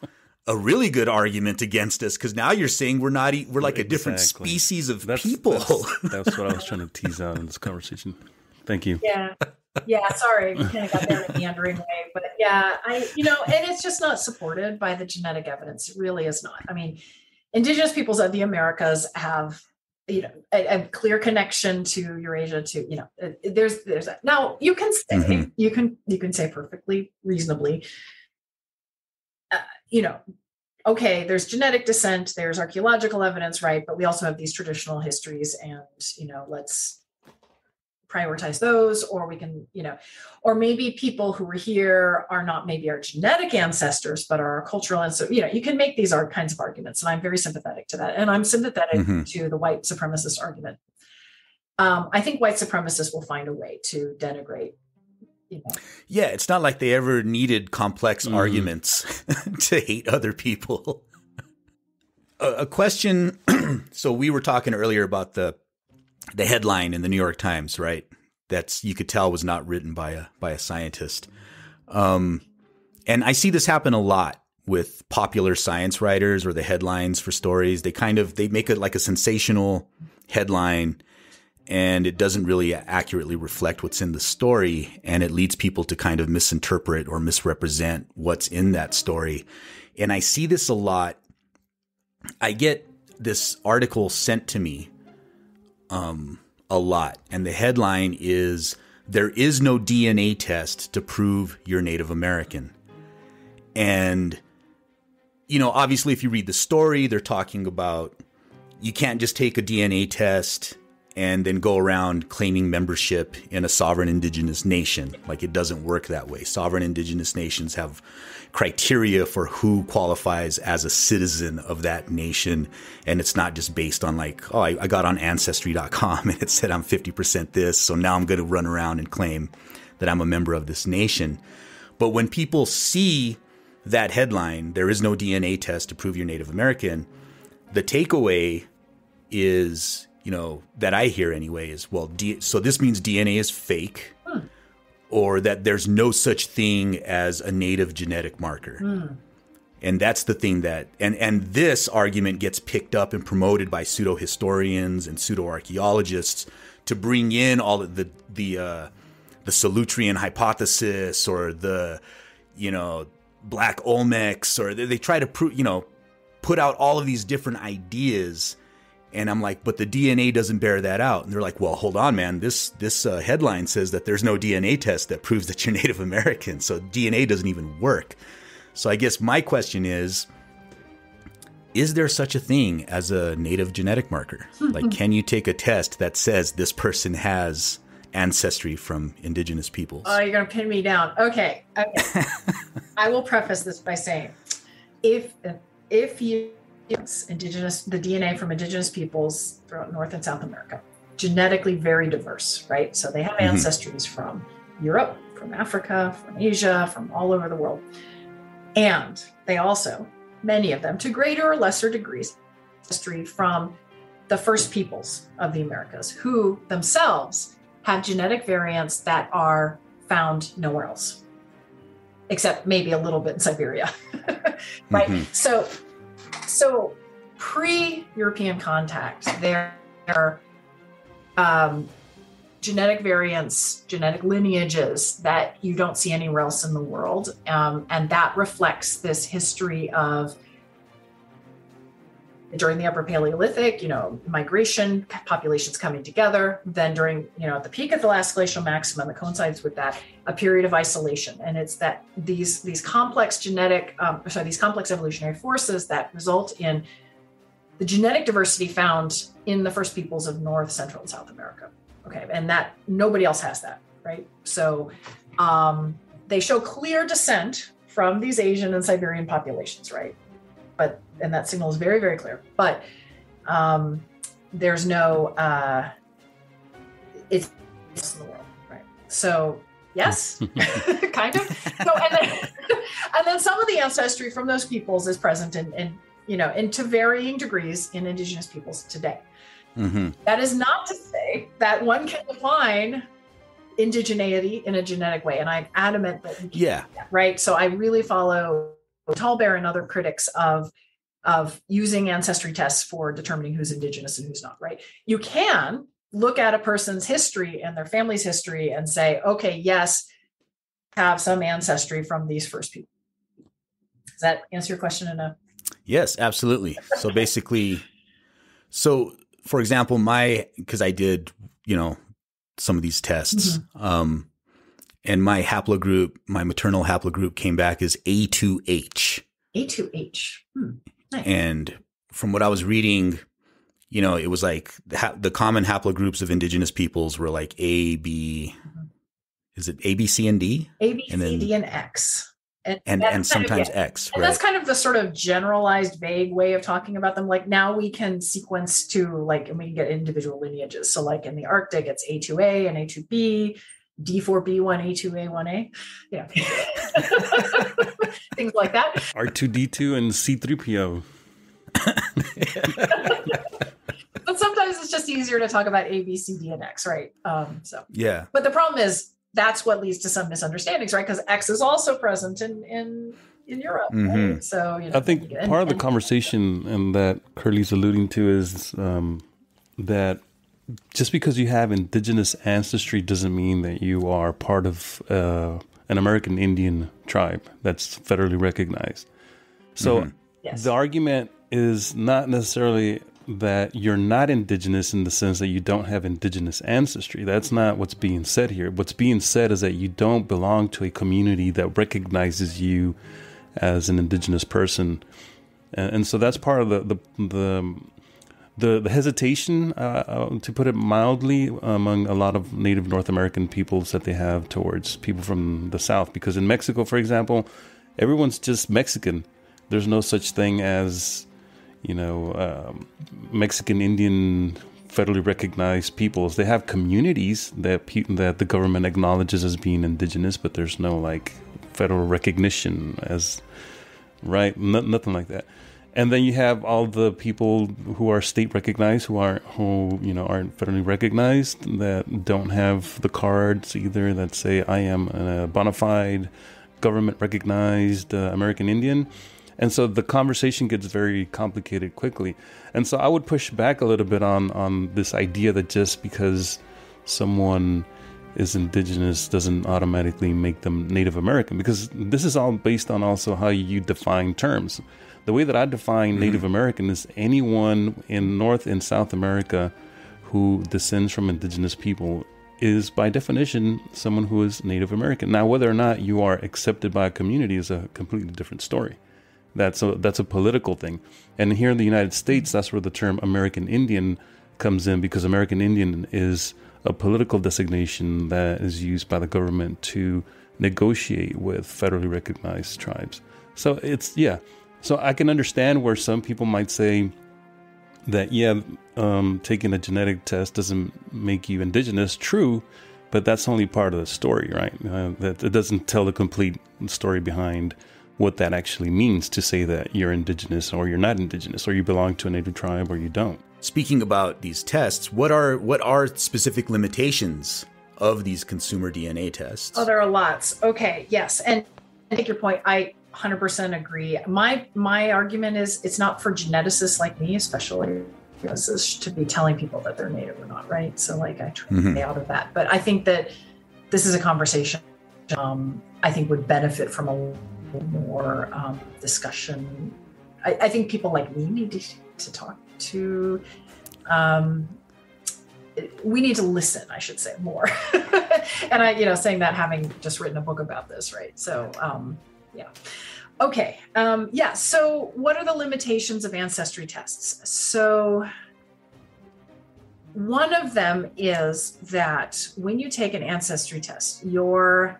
a really good argument against us because now you're saying we're not we're like a different species of that's, people. That's, that's, what I was trying to tease out in this conversation. Thank you. Yeah. Yeah, sorry, we kind of got there in a meandering way, but yeah, I, you know, and it's just not supported by the genetic evidence. It really is not. I mean, indigenous peoples of the Americas have you know a, a, clear connection to eurasia to you know uh, there's there's that now you can say mm-hmm. you can you can say perfectly reasonably uh, you know okay, there's genetic descent, there's archaeological evidence, right? But we also have these traditional histories, and you know, let's prioritize those or we can you know or maybe people who are here are not maybe our genetic ancestors but are our cultural and so you know you can make these are kinds of arguments and i'm very sympathetic to that and i'm sympathetic mm-hmm. to the white supremacist argument um, i think white supremacists will find a way to denigrate you know. yeah it's not like they ever needed complex mm-hmm. arguments to hate other people a, a question so we were talking earlier about the the headline in the New York Times, right? That's you could tell was not written by a by a scientist. Um, and I see this happen a lot with popular science writers or the headlines for stories. They kind of they make it like a sensational headline and it doesn't really accurately reflect what's in the story and it leads people to kind of misinterpret or misrepresent what's in that story. And I see this a lot. I get this article sent to me um, a lot. And the headline is There is no DNA test to prove you're Native American. And, you know, obviously, if you read the story, they're talking about you can't just take a DNA test and then go around claiming membership in a sovereign indigenous nation. Like it doesn't work that way. Sovereign indigenous nations have criteria for who qualifies as a citizen of that nation. And it's not just based on like, oh, I, I got on ancestry.com and it said I'm 50% this. So now I'm going to run around and claim that I'm a member of this nation. But when people see that headline, there is no DNA test to prove you're Native American, the takeaway is, you know, that I hear anyway is, well, D- so this means DNA is fake or that there's no such thing as a native genetic marker. Mm. And that's the thing that and and this argument gets picked up and promoted by pseudo historians and pseudo archaeologists to bring in all of the the uh, the Solutrean hypothesis or the you know black Olmecs or they, they try to prove you know put out all of these different ideas and I'm like, but the DNA doesn't bear that out. And they're like, well, hold on, man. This this uh, headline says that there's no DNA test that proves that you're Native American, so DNA doesn't even work. So I guess my question is, is there such a thing as a native genetic marker? like, can you take a test that says this person has ancestry from indigenous peoples? Oh, you're gonna pin me down. Okay, okay. I will preface this by saying, if if you indigenous, the DNA from indigenous peoples throughout North and South America, genetically very diverse, right? So they have mm-hmm. ancestries from Europe, from Africa, from Asia, from all over the world. And they also, many of them, to greater or lesser degrees, history from the first peoples of the Americas, who themselves have genetic variants that are found nowhere else, except maybe a little bit in Siberia, right? Mm-hmm. So so pre-European contact, there are um, genetic variants, genetic lineages that you don't see anywhere else in the world, um, and that reflects this history of during the upper paleolithic you know migration populations coming together then during you know at the peak of the last glacial maximum that coincides with that a period of isolation. And it's that these these complex genetic um, sorry these complex evolutionary forces that result in the genetic diversity found in the first peoples of north central and south america. Okay and that nobody else has that right? So um, they show clear descent from these asian and siberian populations right but and that signal is very very clear. But um, there's no uh, it's, it's in the world right? So yes kind of. So and then and then some of the ancestry from those peoples is present in, in you know in to varying degrees in indigenous peoples today. Mm-hmm. that is not to say that one can define indigeneity in a genetic way and i'm adamant that yeah. right? So i really follow TallBear and other critics of of using ancestry tests for determining who's indigenous and who's not, right? You can look at a person's history and their family's history and say, okay, yes, have some ancestry from these first people. Does that answer your question enough? Yes, absolutely. So basically, so for example, my because I did, you know, some of these tests, mm-hmm. um, and my haplogroup, my maternal haplogroup came back as A2H. A2H. Hmm. Nice. And from what I was reading, you know, it was like ha- the common haplogroups of indigenous peoples were like A, B, Mhm. is it A, B, C, and D? A, B, and C, then- D, and X. And, And and kind of- sometimes yeah. X, And that's kind of the sort of generalized, vague way of talking about them. Like now we can sequence to like, and we can get individual lineages. So like in the Arctic, it's A2A and A2B, D4B1, A2A, 1A, yeah, things like that. R2D2 and C3PO. But sometimes it's just easier to talk about A, B, C, D, and X, right? Um, so, yeah. but the problem is that's what leads to some misunderstandings, right? Because X is also present in in in Europe, right? Mhm. So you know, I think and- part of the and- conversation and that Kurly's alluding to is um, that just because you have indigenous ancestry doesn't mean that you are part of uh, an American Indian tribe that's federally recognized. So Mhm. Yes. the argument is not necessarily that you're not indigenous in the sense that you don't have indigenous ancestry. That's not what's being said here. What's being said is that you don't belong to a community that recognizes you as an indigenous person, and, and so that's part of the the the, the, the hesitation, uh, uh, to put it mildly, among a lot of Native North American peoples that they have towards people from the South. Because in Mexico, for example, everyone's just Mexican. There's no such thing as you know, um, Mexican Indian federally recognized peoples. They have communities that pe- that the government acknowledges as being indigenous, but there's no like federal recognition as right, no, nothing like that. And then you have all the people who are state recognized, who aren't who you know aren't federally recognized, that don't have the cards either that say I am a bona fide government recognized uh, American Indian. And so the conversation gets very complicated quickly. And so I would push back a little bit on on this idea that just because someone is indigenous doesn't automatically make them Native American because this is all based on also how you define terms. The way that I define mm-hmm. Native American is anyone in North and South America who descends from indigenous people is by definition someone who is Native American. Now whether or not you are accepted by a community is a completely different story. That's a that's a political thing. And here in the United States, that's where the term American Indian comes in because American Indian is a political designation that is used by the government to negotiate with federally recognized tribes. So it's yeah. So I can understand where some people might say that yeah, um, taking a genetic test doesn't make you indigenous. True, but that's only part of the story, right? Uh, that it doesn't tell the complete story behind what that actually means to say that you're indigenous or you're not indigenous or you belong to a native tribe or you don't. Speaking about these tests, what are what are specific limitations of these consumer DNA tests? Oh, there are lots. Okay, yes, and I take your point. I 100% agree. My my argument is it's not for geneticists like me, especially is to be telling people that they're native or not, right? So like I try to Mhm. stay out of that. But I think that this is a conversation um, I think would benefit from a more um, discussion. I, I think people like me need to, to talk to. Um, we need to listen, I should say, more. and I, you know, saying that having just written a book about this, right? So, um, yeah. Okay. Um, yeah. So, what are the limitations of ancestry tests? So, one of them is that when you take an ancestry test, your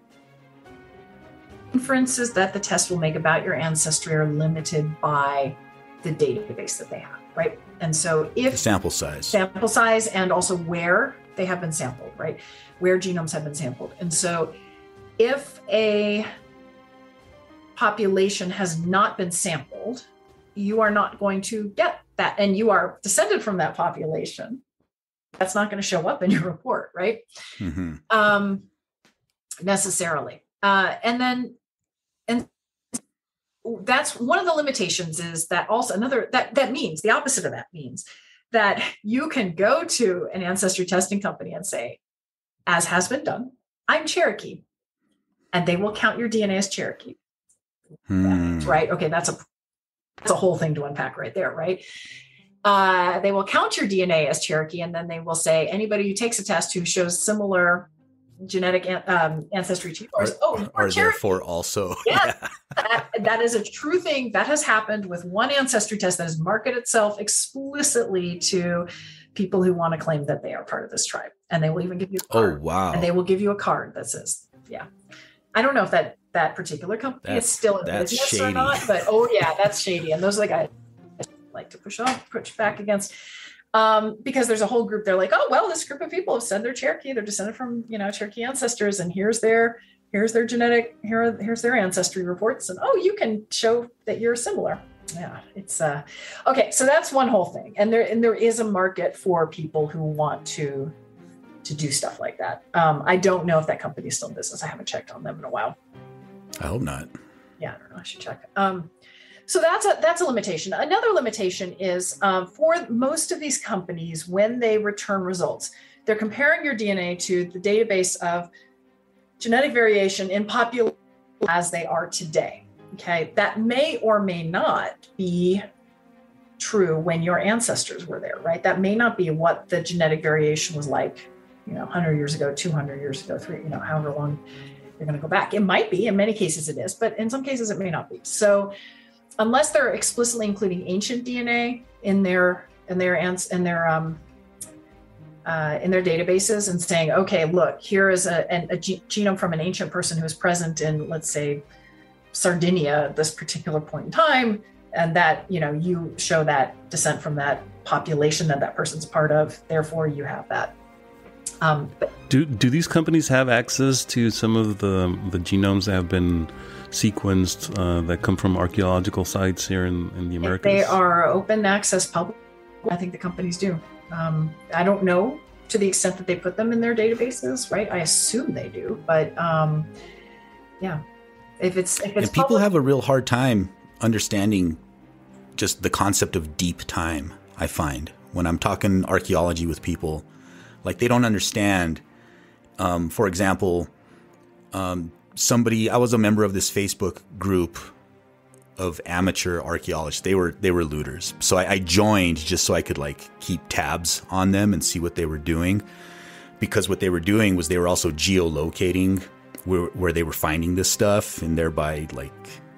inferences that the test will make about your ancestry are limited by the database that they have, right? And so, if the sample size. sample size and also where they have been sampled, right? Where genomes have been sampled. And so if a population has not been sampled, you are not going to get that. And you are descended from that population. That's not going to show up in your report, right? hmm um, necessarily. Uh, and then, and that's one of the limitations is that also another that that means the opposite of that means that you can go to an ancestry testing company and say, as has been done, I'm Cherokee, and they will count your DNA as Cherokee. Hmm. Right? Okay, that's a that's a whole thing to unpack right there, right? Uh, they will count your DNA as Cherokee, and then they will say anybody who takes a test who shows similar genetic um, ancestry too. Or, oh, are or therefore also Yeah. that, that is a true thing that has happened with one ancestry test that has marketed itself explicitly to people who want to claim that they are part of this tribe and they will even give you a oh wow and they will give you a card that says yeah i don't know if that that particular company That's- is still in business shady. or not but oh yeah that's shady. And those are the guys I like to push off push back against. Um, because there's a whole group they're like oh well this group of people have said they're cherokee they're descended from you know cherokee ancestors and here's their here's their genetic here here's their ancestry reports and oh you can show that you're similar. Yeah it's uh okay so that's one whole thing. And there and there is a market for people who want to to do stuff like that. Um i don't know if that company is still in business. I haven't checked on them in a while i hope not. Yeah i don't know. I should check. Um so that's a that's a limitation. Another limitation is um, for most of these companies when they return results they're comparing your dna to the database of genetic variation in population as they are today okay? That may or may not be true when your ancestors were there right? That may not be what the genetic variation was like you know 100 years ago 200 years ago three you know however long you're going to go back it might be in many cases it is but in some cases it may not be so unless they're explicitly including ancient dna in their in their in their um uh, in their databases and saying, okay, look, here is a, a, a ge- genome from an ancient person who was present in, let's say, Sardinia at this particular point in time, and that you know you show that descent from that population that that person's part of. Therefore, you have that. Um, but Do do these companies have access to some of the the genomes that have been sequenced uh, that come from archaeological sites here in, in the if Americas? they are open access public. I think the companies do. Um, I don't know to the extent that they put them in their databases, right? I assume they do, but um, yeah, if it's if it's and people public- have a real hard time understanding just the concept of deep time i find when i'm talking archaeology with people like they don't understand um, for example um, somebody i was a member of this facebook group of amateur archaeologists. They were they were looters. So I, I joined just so i could like keep tabs on them and see what they were doing. Because what they were doing was they were also geolocating where, where they were finding this stuff and thereby like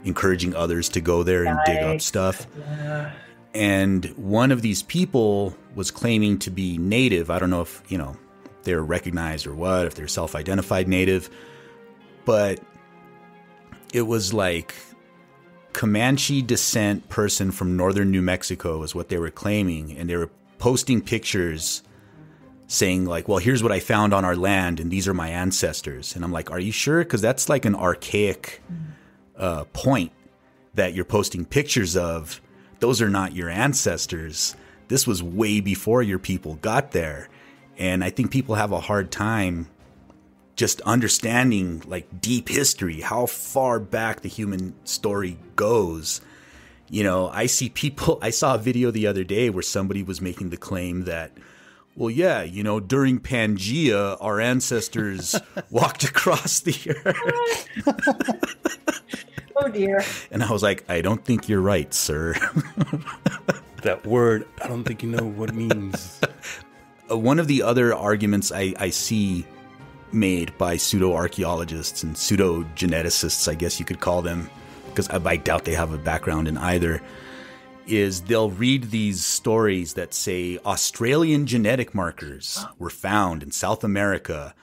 encouraging others to go there and dig up stuff. Yeah. And one of these people was claiming to be native. I don't know if you know they're recognized or what if they're self-identified native but it was like comanche descent person from northern new mexico is what they were claiming. And they were posting pictures saying like well here's what i found on our land and these are my ancestors. And i'm like are you sure? Because that's like an archaic uh, point that you're posting pictures of those are not your ancestors. This was way before your people got there. And i think people have a hard time just understanding like deep history how far back the human story goes. You know i see people i saw a video the other day where somebody was making the claim that well yeah you know during pangea our ancestors walked across the earth Oh dear. and i was like i don't think you're right sir that word, I don't think you know what it means. Uh, one of the other arguments I, I see made by pseudo archaeologists and pseudo geneticists, I guess you could call them, because I, I doubt they have a background in either, is they'll read these stories that say Australian genetic markers were found in South America.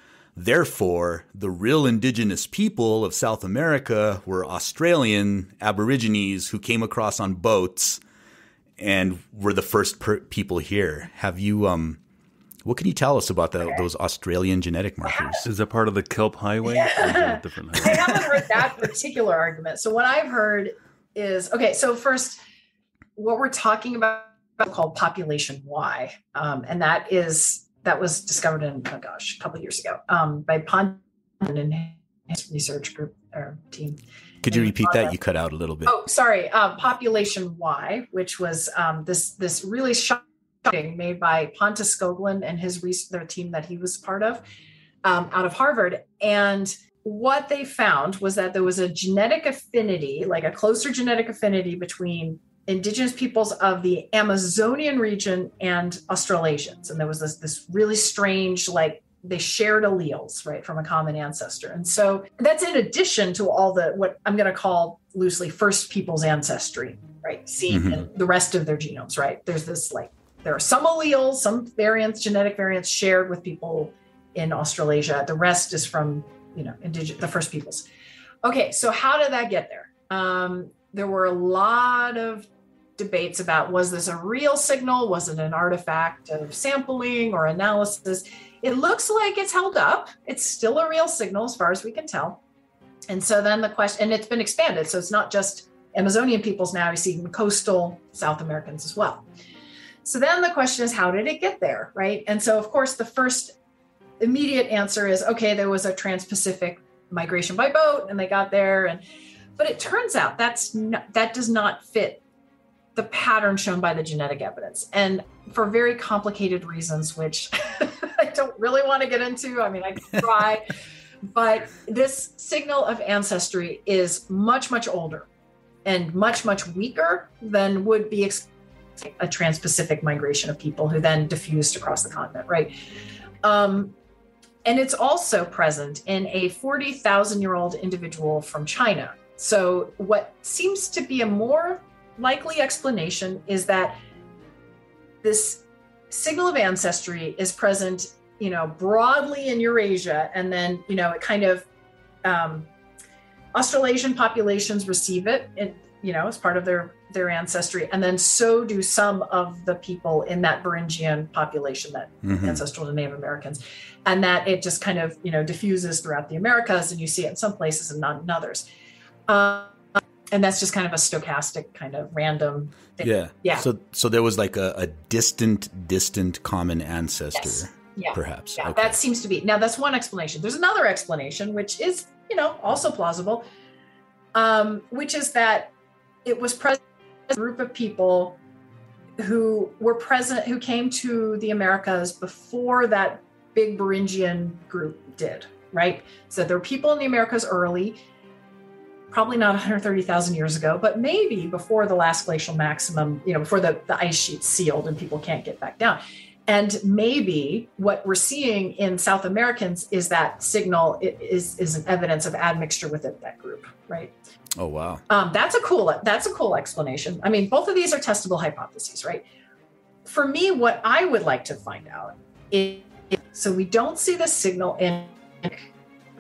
Therefore, the real indigenous people of South America were Australian Aborigines who came across on boats and were the first per- people here. Have you um what can you tell us about the, those Australian genetic markers? Is that part of the Kelp Highway? Or is that a different I haven't heard that particular argument. So what I've heard is okay. So first, what we're talking about is called population Y, um, and that is that was discovered in oh gosh a couple of years ago um, by Pond and his research group or team. Could you repeat that? You cut out a little bit. Oh, sorry. Uh, Population Y, which was um, this this really shocking made by Pontus Skoglund and his their team that he was part of um, out of Harvard. And what they found was that there was a genetic affinity, like a closer genetic affinity between indigenous peoples of the Amazonian region and Australasians. And there was this this really strange like they shared alleles, right, from a common ancestor. And so that's in addition to all the what I'm going to call loosely first people's ancestry, right? See Mhm. the rest of their genomes, right? There's this like there are some alleles, some variants, genetic variants shared with people in Australasia. The rest is from, you know, indigenous the first peoples. Okay, so how did that get there? Um, there were a lot of debates about was this a real signal? Was it an artifact of sampling or analysis? It looks like it's held up. It's still a real signal as far as we can tell. And so then the question, and it's been expanded. So it's not just Amazonian peoples now, you see coastal South Americans as well. So then the question is, how did it get there? Right. And so, of course, the first immediate answer is okay, there was a trans Pacific migration by boat and they got there. And but it turns out that's not, that does not fit the pattern shown by the genetic evidence and for very complicated reasons which i don't really want to get into i mean i can try but this signal of ancestry is much much older and much much weaker than would be a trans-pacific migration of people who then diffused across the continent right um, and it's also present in a 40,000 year old individual from China. So, what seems to be a more likely explanation is that this signal of ancestry is present, you know, broadly in Eurasia, and then, you know, it kind of um, Australasian populations receive it, it, you know, as part of their their ancestry, and then so do some of the people in that Beringian population that Mhm. ancestral to Native Americans, and that it just kind of you know diffuses throughout the Americas, and you see it in some places and not in others. Um, and that's just kind of a stochastic kind of random thing. Yeah. Yeah. So so there was like a, a distant, distant common ancestor, Yes. Yeah. perhaps. Yeah, Okay. that seems to be now. That's one explanation. There's another explanation, which is you know also plausible, um, which is that it was present a group of people who were present who came to the Americas before that big Beringian group did. Right. So there were people in the Americas early. Probably not 130,000 years ago, but maybe before the last glacial maximum, you know, before the, the ice sheet sealed and people can't get back down. And maybe what we're seeing in South Americans is that signal is, is an evidence of admixture within that group, right? oh wow. Um, that's a cool that's a cool explanation. I mean, both of these are testable hypotheses, right? For me, what I would like to find out is so we don't see the signal in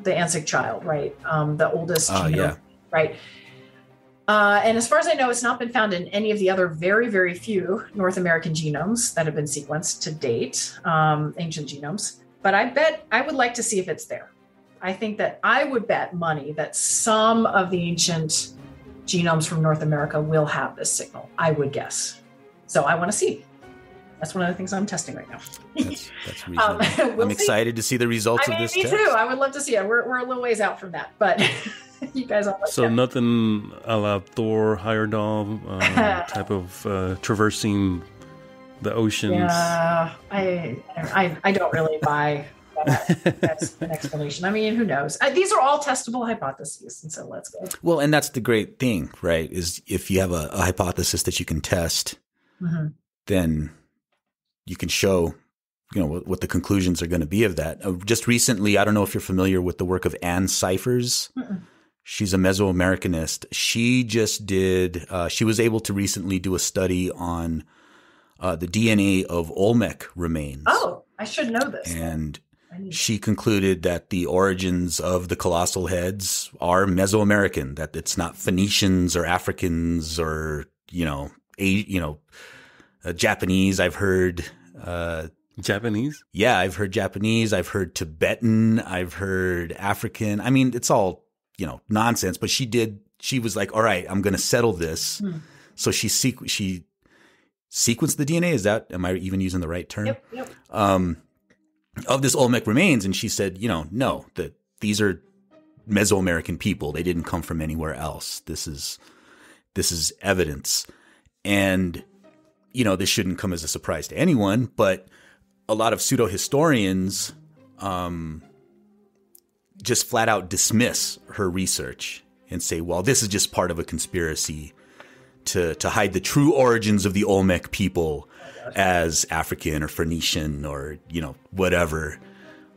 the Anzick child, right? Um, the oldest, Oh, yeah. Right? Uh, and as far as I know, it's not been found in any of the other very, very few North American genomes that have been sequenced to date, um, ancient genomes. But I bet I would like to see if it's there. I think that I would bet money that some of the ancient genomes from North America will have this signal. I would guess. So I want to see. That's one of the things I'm testing right now. That's, that's Um, we'll I'm see. excited to see the results I mean, of this me test. too. I would love to see it. We're, we're a little ways out from that, but you guys all like So that. nothing a la Thor, Heyerdahl uh, type of uh, traversing the oceans. Yeah, I, I, I don't really buy that as an explanation. I mean, who knows? Uh, these are all testable hypotheses, and so let's go. Well, and that's the great thing, right? Is if you have a, a hypothesis that you can test, Mhm. then you can show, you know, what, what the conclusions are going to be of that. Uh, just recently, I don't know if you're familiar with the work of Anne Cyphers. Mm-mm. She's a Mesoamericanist. She just did. Uh, she was able to recently do a study on uh, the DNA of Olmec remains. Oh, I should know this. and she concluded that the origins of the colossal heads are Mesoamerican, that it's not Phoenicians or Africans or, you know, a, you know, uh, Japanese. I've heard, uh, Japanese. yeah, I've heard Japanese. I've heard Tibetan. I've heard African. I mean, it's all, you know, nonsense, but she did, she was like, all right, I'm going to settle this. Hmm. So she, sequ- she sequenced the DNA. Is that, am I even using the right term? Yep, yep. um, of this Olmec remains, and she said, you know, no, that these are Mesoamerican people. They didn't come from anywhere else. This is this is evidence, and you know, this shouldn't come as a surprise to anyone. But a lot of pseudo historians um, just flat out dismiss her research and say, well, this is just part of a conspiracy to to hide the true origins of the Olmec people as African or Phoenician or you know whatever.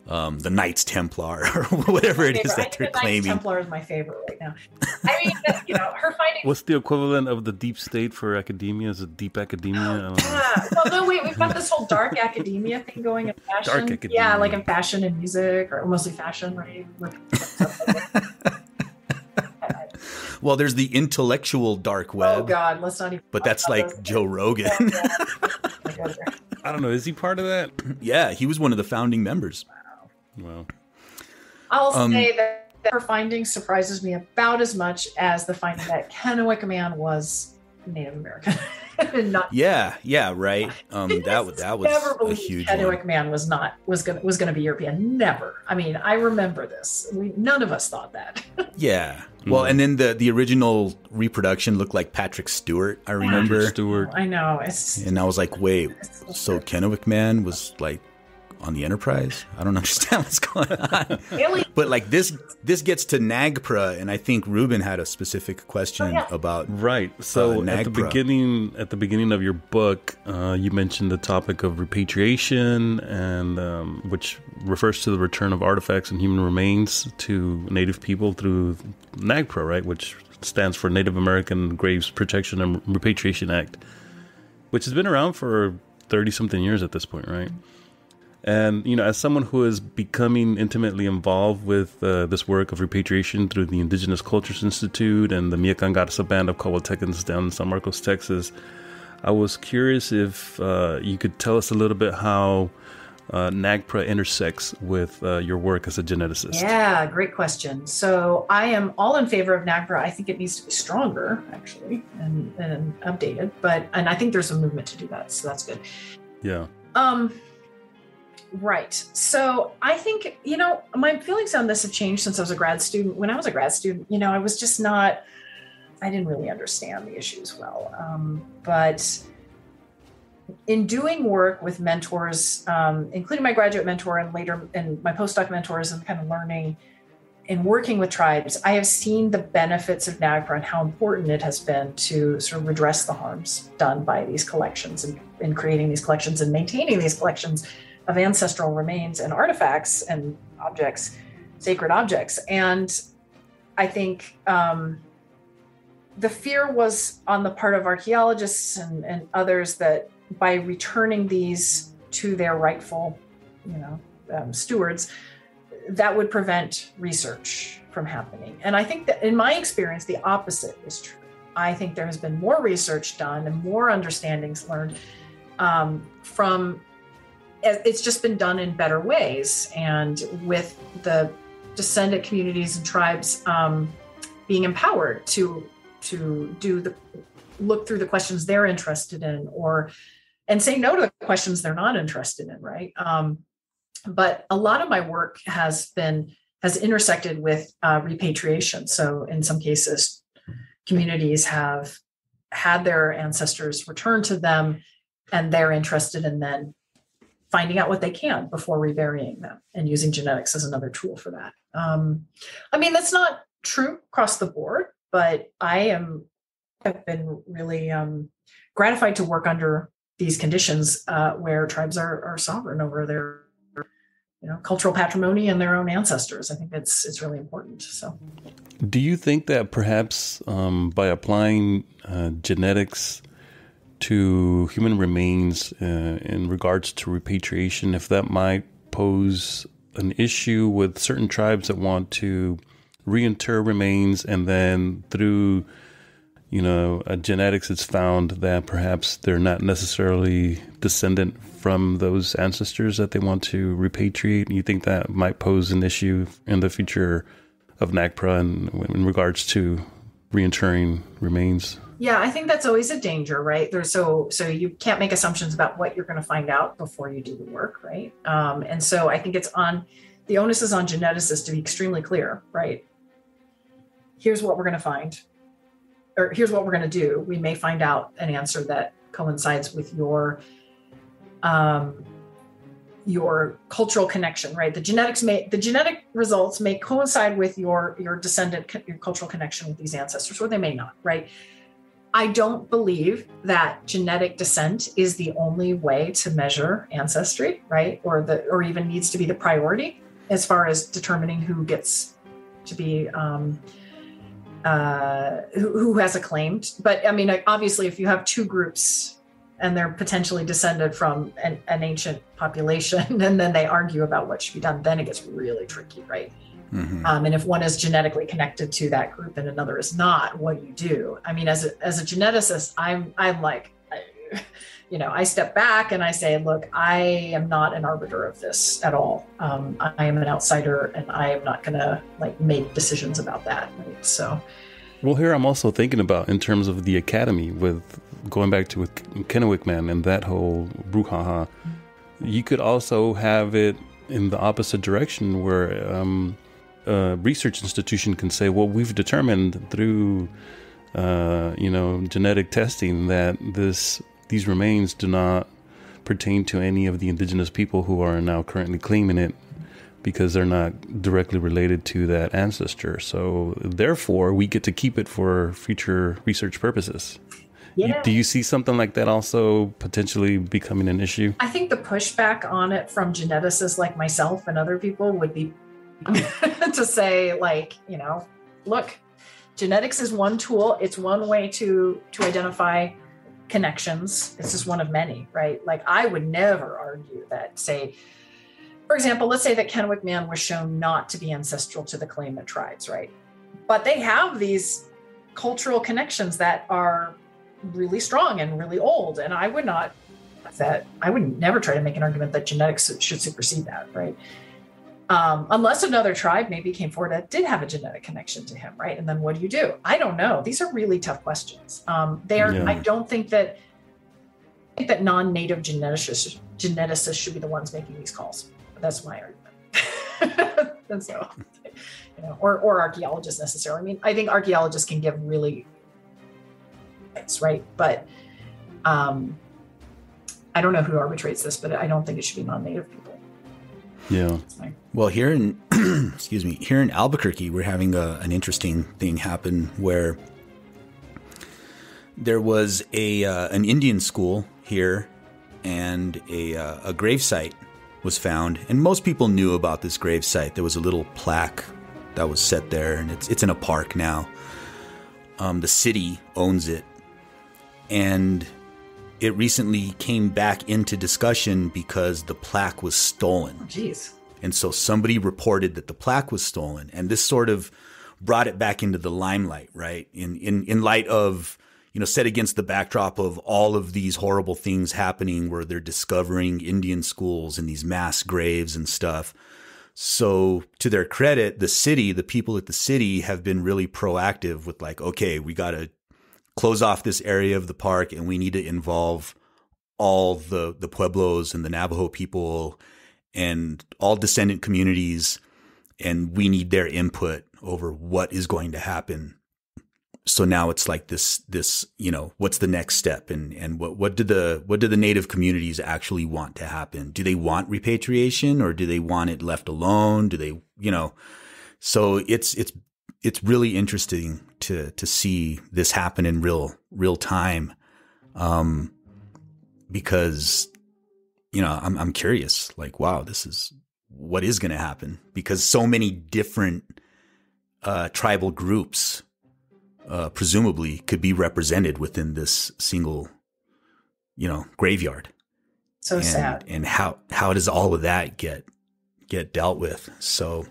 Um, the Knights Templar or whatever it is I that think they're the Knights claiming. Templar is my favorite right now. I mean, you know, her findings. What's the equivalent of the deep state for academia? Is it deep academia? I don't know. Yeah. Well, no, wait. We've got this whole dark academia thing going in fashion. Dark academia. Yeah, like in fashion and music, or mostly fashion, right? Well, there's the intellectual dark web. oh web, God, let's not even. but that's like those. Joe Rogan. Yeah, yeah. I don't know. Is he part of that? yeah, he was one of the founding members. Well, I'll Um, say that, that her findings surprises me about as much as the finding that Kennewick Man was Native American. not Yeah, yeah, right. Um, that was that was never a believed huge Kennewick one. Man was not was gonna was gonna be European. Never. I mean, I remember this. We none of us thought that. Yeah. Well, and then the the original reproduction looked like Patrick Stewart. I remember, Stewart. I know. It's, and I was like, wait, so Kennewick Man was like on the Enterprise? I don't understand what's going on. Alien But like this, this gets to NAGPRA, and I think Ruben had a specific question Oh, yeah. about. Right. So Uh, at the beginning, at the beginning of your book, uh, you mentioned the topic of repatriation, and um, which refers to the return of artifacts and human remains to Native people through NAGPRA, right? Which stands for Native American Graves Protection and Repatriation Act, which has been around for thirty something years at this point, right? And you know, as someone who is becoming intimately involved with uh, this work of repatriation through the Indigenous Cultures Institute and the Miakan Garza Band of Coahuiltecans down in San Marcos, Texas, I was curious if uh, you could tell us a little bit how uh, NAGPRA intersects with uh, your work as a geneticist. Yeah, great question. So I am all in favor of NAGPRA. I think it needs to be stronger, actually, and, and updated. But and I think there's a movement to do that, so that's good. Yeah. Um, right. So I think you know my feelings on this have changed since I was a grad student. When I was a grad student, you know, I was just not. I didn't really understand the issues well, um, but in doing work with mentors, um, including my graduate mentor and later and my postdoc mentors, and kind of learning and working with tribes, I have seen the benefits of NAGPRA and how important it has been to sort of redress the harms done by these collections and in creating these collections and maintaining these collections of ancestral remains and artifacts and objects, sacred objects. And I think um, the fear was on the part of archaeologists and, and others that by returning these to their rightful, you know, um, stewards, that would prevent research from happening. And I think that in my experience, the opposite is true. I think there has been more research done and more understandings learned um, from. It's just been done in better ways, and with the descendant communities and tribes um, being empowered to to do the look through the questions they're interested in, or and say no to the questions they're not interested in. Right. Um, but a lot of my work has been has intersected with uh, repatriation. So in some cases, communities have had their ancestors returned to them, and they're interested in then finding out what they can before reburying them and using genetics as another tool for that. Um, I mean, that's not true across the board, but I am have been really um, gratified to work under these conditions uh, where tribes are, are sovereign over their you know cultural patrimony and their own ancestors. I think it's it's really important. So Do you think that perhaps um, by applying uh, genetics to human remains uh, in regards to repatriation, if that might pose an issue with certain tribes that want to reinter remains and then through you know genetics it's found that perhaps they're not necessarily descendant from those ancestors that they want to repatriate. And you think that might pose an issue in the future of NAGPRA in, in regards to reinterring remains yeah, I think that's always a danger, right? There's so so you can't make assumptions about what you're going to find out before you do the work, right? Um, and so I think it's on the onus is on geneticists to be extremely clear, right? Here's what we're going to find, or here's what we're going to do. We may find out an answer that coincides with your um, your cultural connection, right? The genetics may the genetic results may coincide with your your descendant your cultural connection with these ancestors, or they may not, right? I don't believe that genetic descent is the only way to measure ancestry, right? Or the or even needs to be the priority as far as determining who gets to be um, uh, who, who has a claim. But I mean, obviously, if you have two groups and they're potentially descended from an, an ancient population, and then they argue about what should be done, then it gets really tricky, right? Mm-hmm. Um, and if one is genetically connected to that group and another is not, what do you do? I mean, as a, as a geneticist, I'm I'm like, I, you know, I step back and I say, look, I am not an arbiter of this at all. Um, I am an outsider, and I am not going to like make decisions about that. Right? So, well, here I'm also thinking about in terms of the academy with going back to with Kennewick Man and that whole brouhaha. You could also have it in the opposite direction where. Um, a research institution can say, well, we've determined through, uh, you know, genetic testing that this these remains do not pertain to any of the indigenous people who are now currently claiming it because they're not directly related to that ancestor. So therefore, we get to keep it for future research purposes. Yeah. Do you see something like that also potentially becoming an issue? I think the pushback on it from geneticists like myself and other people would be to say like you know look genetics is one tool. It's one way to to identify connections. It's just one of many right? Like i would never argue that say for example let's say that kennewick man was shown not to be ancestral to the claimant tribes right? But they have these cultural connections that are really strong and really old and i would not that i would never try to make an argument that genetics should supersede that right um, unless another tribe maybe came forward that did have a genetic connection to him, right? And then what do you do? I don't know. These are really tough questions. Um, they are. Yeah. I don't think that. I think that non-native geneticists geneticists should be the ones making these calls. That's my argument. and so, you know, or or archaeologists necessarily. I mean, I think archaeologists can give really, it's right, but um, I don't know who arbitrates this, but I don't think it should be non-native people. Yeah. Well, here in excuse me, here in Albuquerque, we're having a, an interesting thing happen where there was a uh, an Indian school here, and a uh, a gravesite was found, and most people knew about this gravesite. There was a little plaque that was set there, and it's it's in a park now. Um, the city owns it, and it recently came back into discussion because the plaque was stolen. Oh, jeez. And so somebody reported that the plaque was stolen, and this sort of brought it back into the limelight, right? In in in light of you know, set against the backdrop of all of these horrible things happening where they're discovering Indian schools and these mass graves and stuff. So, to their credit, the city, the people at the city have been really proactive with like, okay, we got to close off this area of the park and we need to involve all the the pueblos and the Navajo people and all descendant communities and we need their input over what is going to happen. So now it's like this this you know what's the next step? And and what what do the what do the native communities actually want to happen? Do they want repatriation or do they want it left alone? Do they you know? So it's it's it's really interesting to to see this happen in real real time, um, because you know I'm I'm curious. Like, wow, this is what is going to happen because so many different uh, tribal groups, uh, presumably, could be represented within this single, you know, graveyard. So and, sad. And how how does all of that get get dealt with? So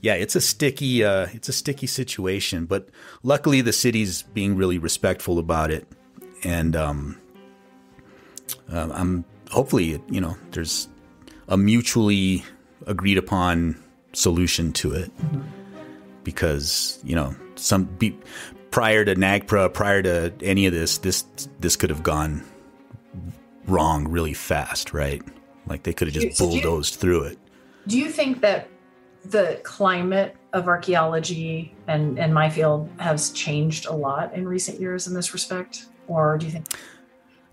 yeah, it's a sticky uh, it's a sticky situation, but luckily the city's being really respectful about it, and um, uh, I'm hopefully you know there's a mutually agreed upon solution to it because you know some be, prior to NAGPRA, prior to any of this, this this could have gone wrong really fast, right? Like they could have just bulldozed you, through it. Do you think that the climate of archaeology and, and my field has changed a lot in recent years in this respect? Or do you think?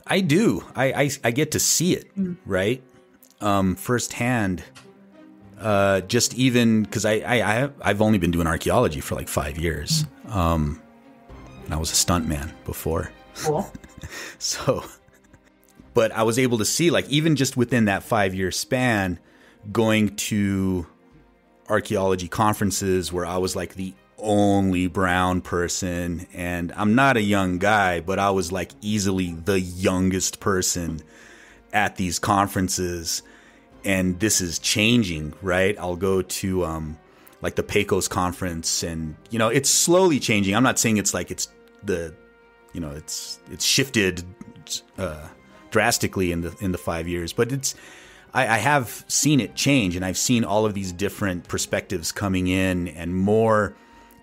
I do. I, I, I get to see it, mm. right? Um, firsthand. Uh, just even because I, I, I, have only been doing archaeology for like five years. Mm. Um, and I was a stuntman before. Cool. So, but I was able to see, like, even just within that five year span, going to archaeology conferences where I was like the only brown person. And I'm not a young guy, but I was like easily the youngest person at these conferences. And this is changing, right? I'll go to, um, like the Pecos conference and, you know, it's slowly changing. I'm not saying it's like it's the, you know, it's, it's shifted, uh, drastically in the, in the five years, but it's, I, I have seen it change and I've seen all of these different perspectives coming in and more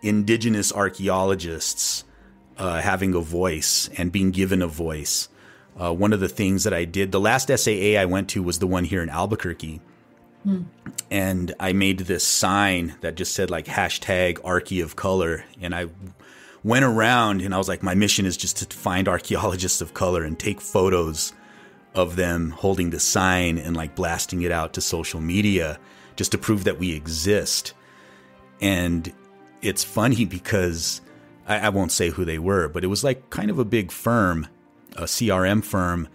indigenous archaeologists uh, having a voice and being given a voice. Uh, one of the things that I did, the last SAA I went to was the one here in Albuquerque. And I made this sign that just said like hashtag Archae of Color. And I went around and I was like, my mission is just to find archaeologists of color and take photos of them holding the sign and like blasting it out to social media just to prove that we exist. And it's funny because I, I won't say who they were, but it was like kind of a big firm, a CRM firm.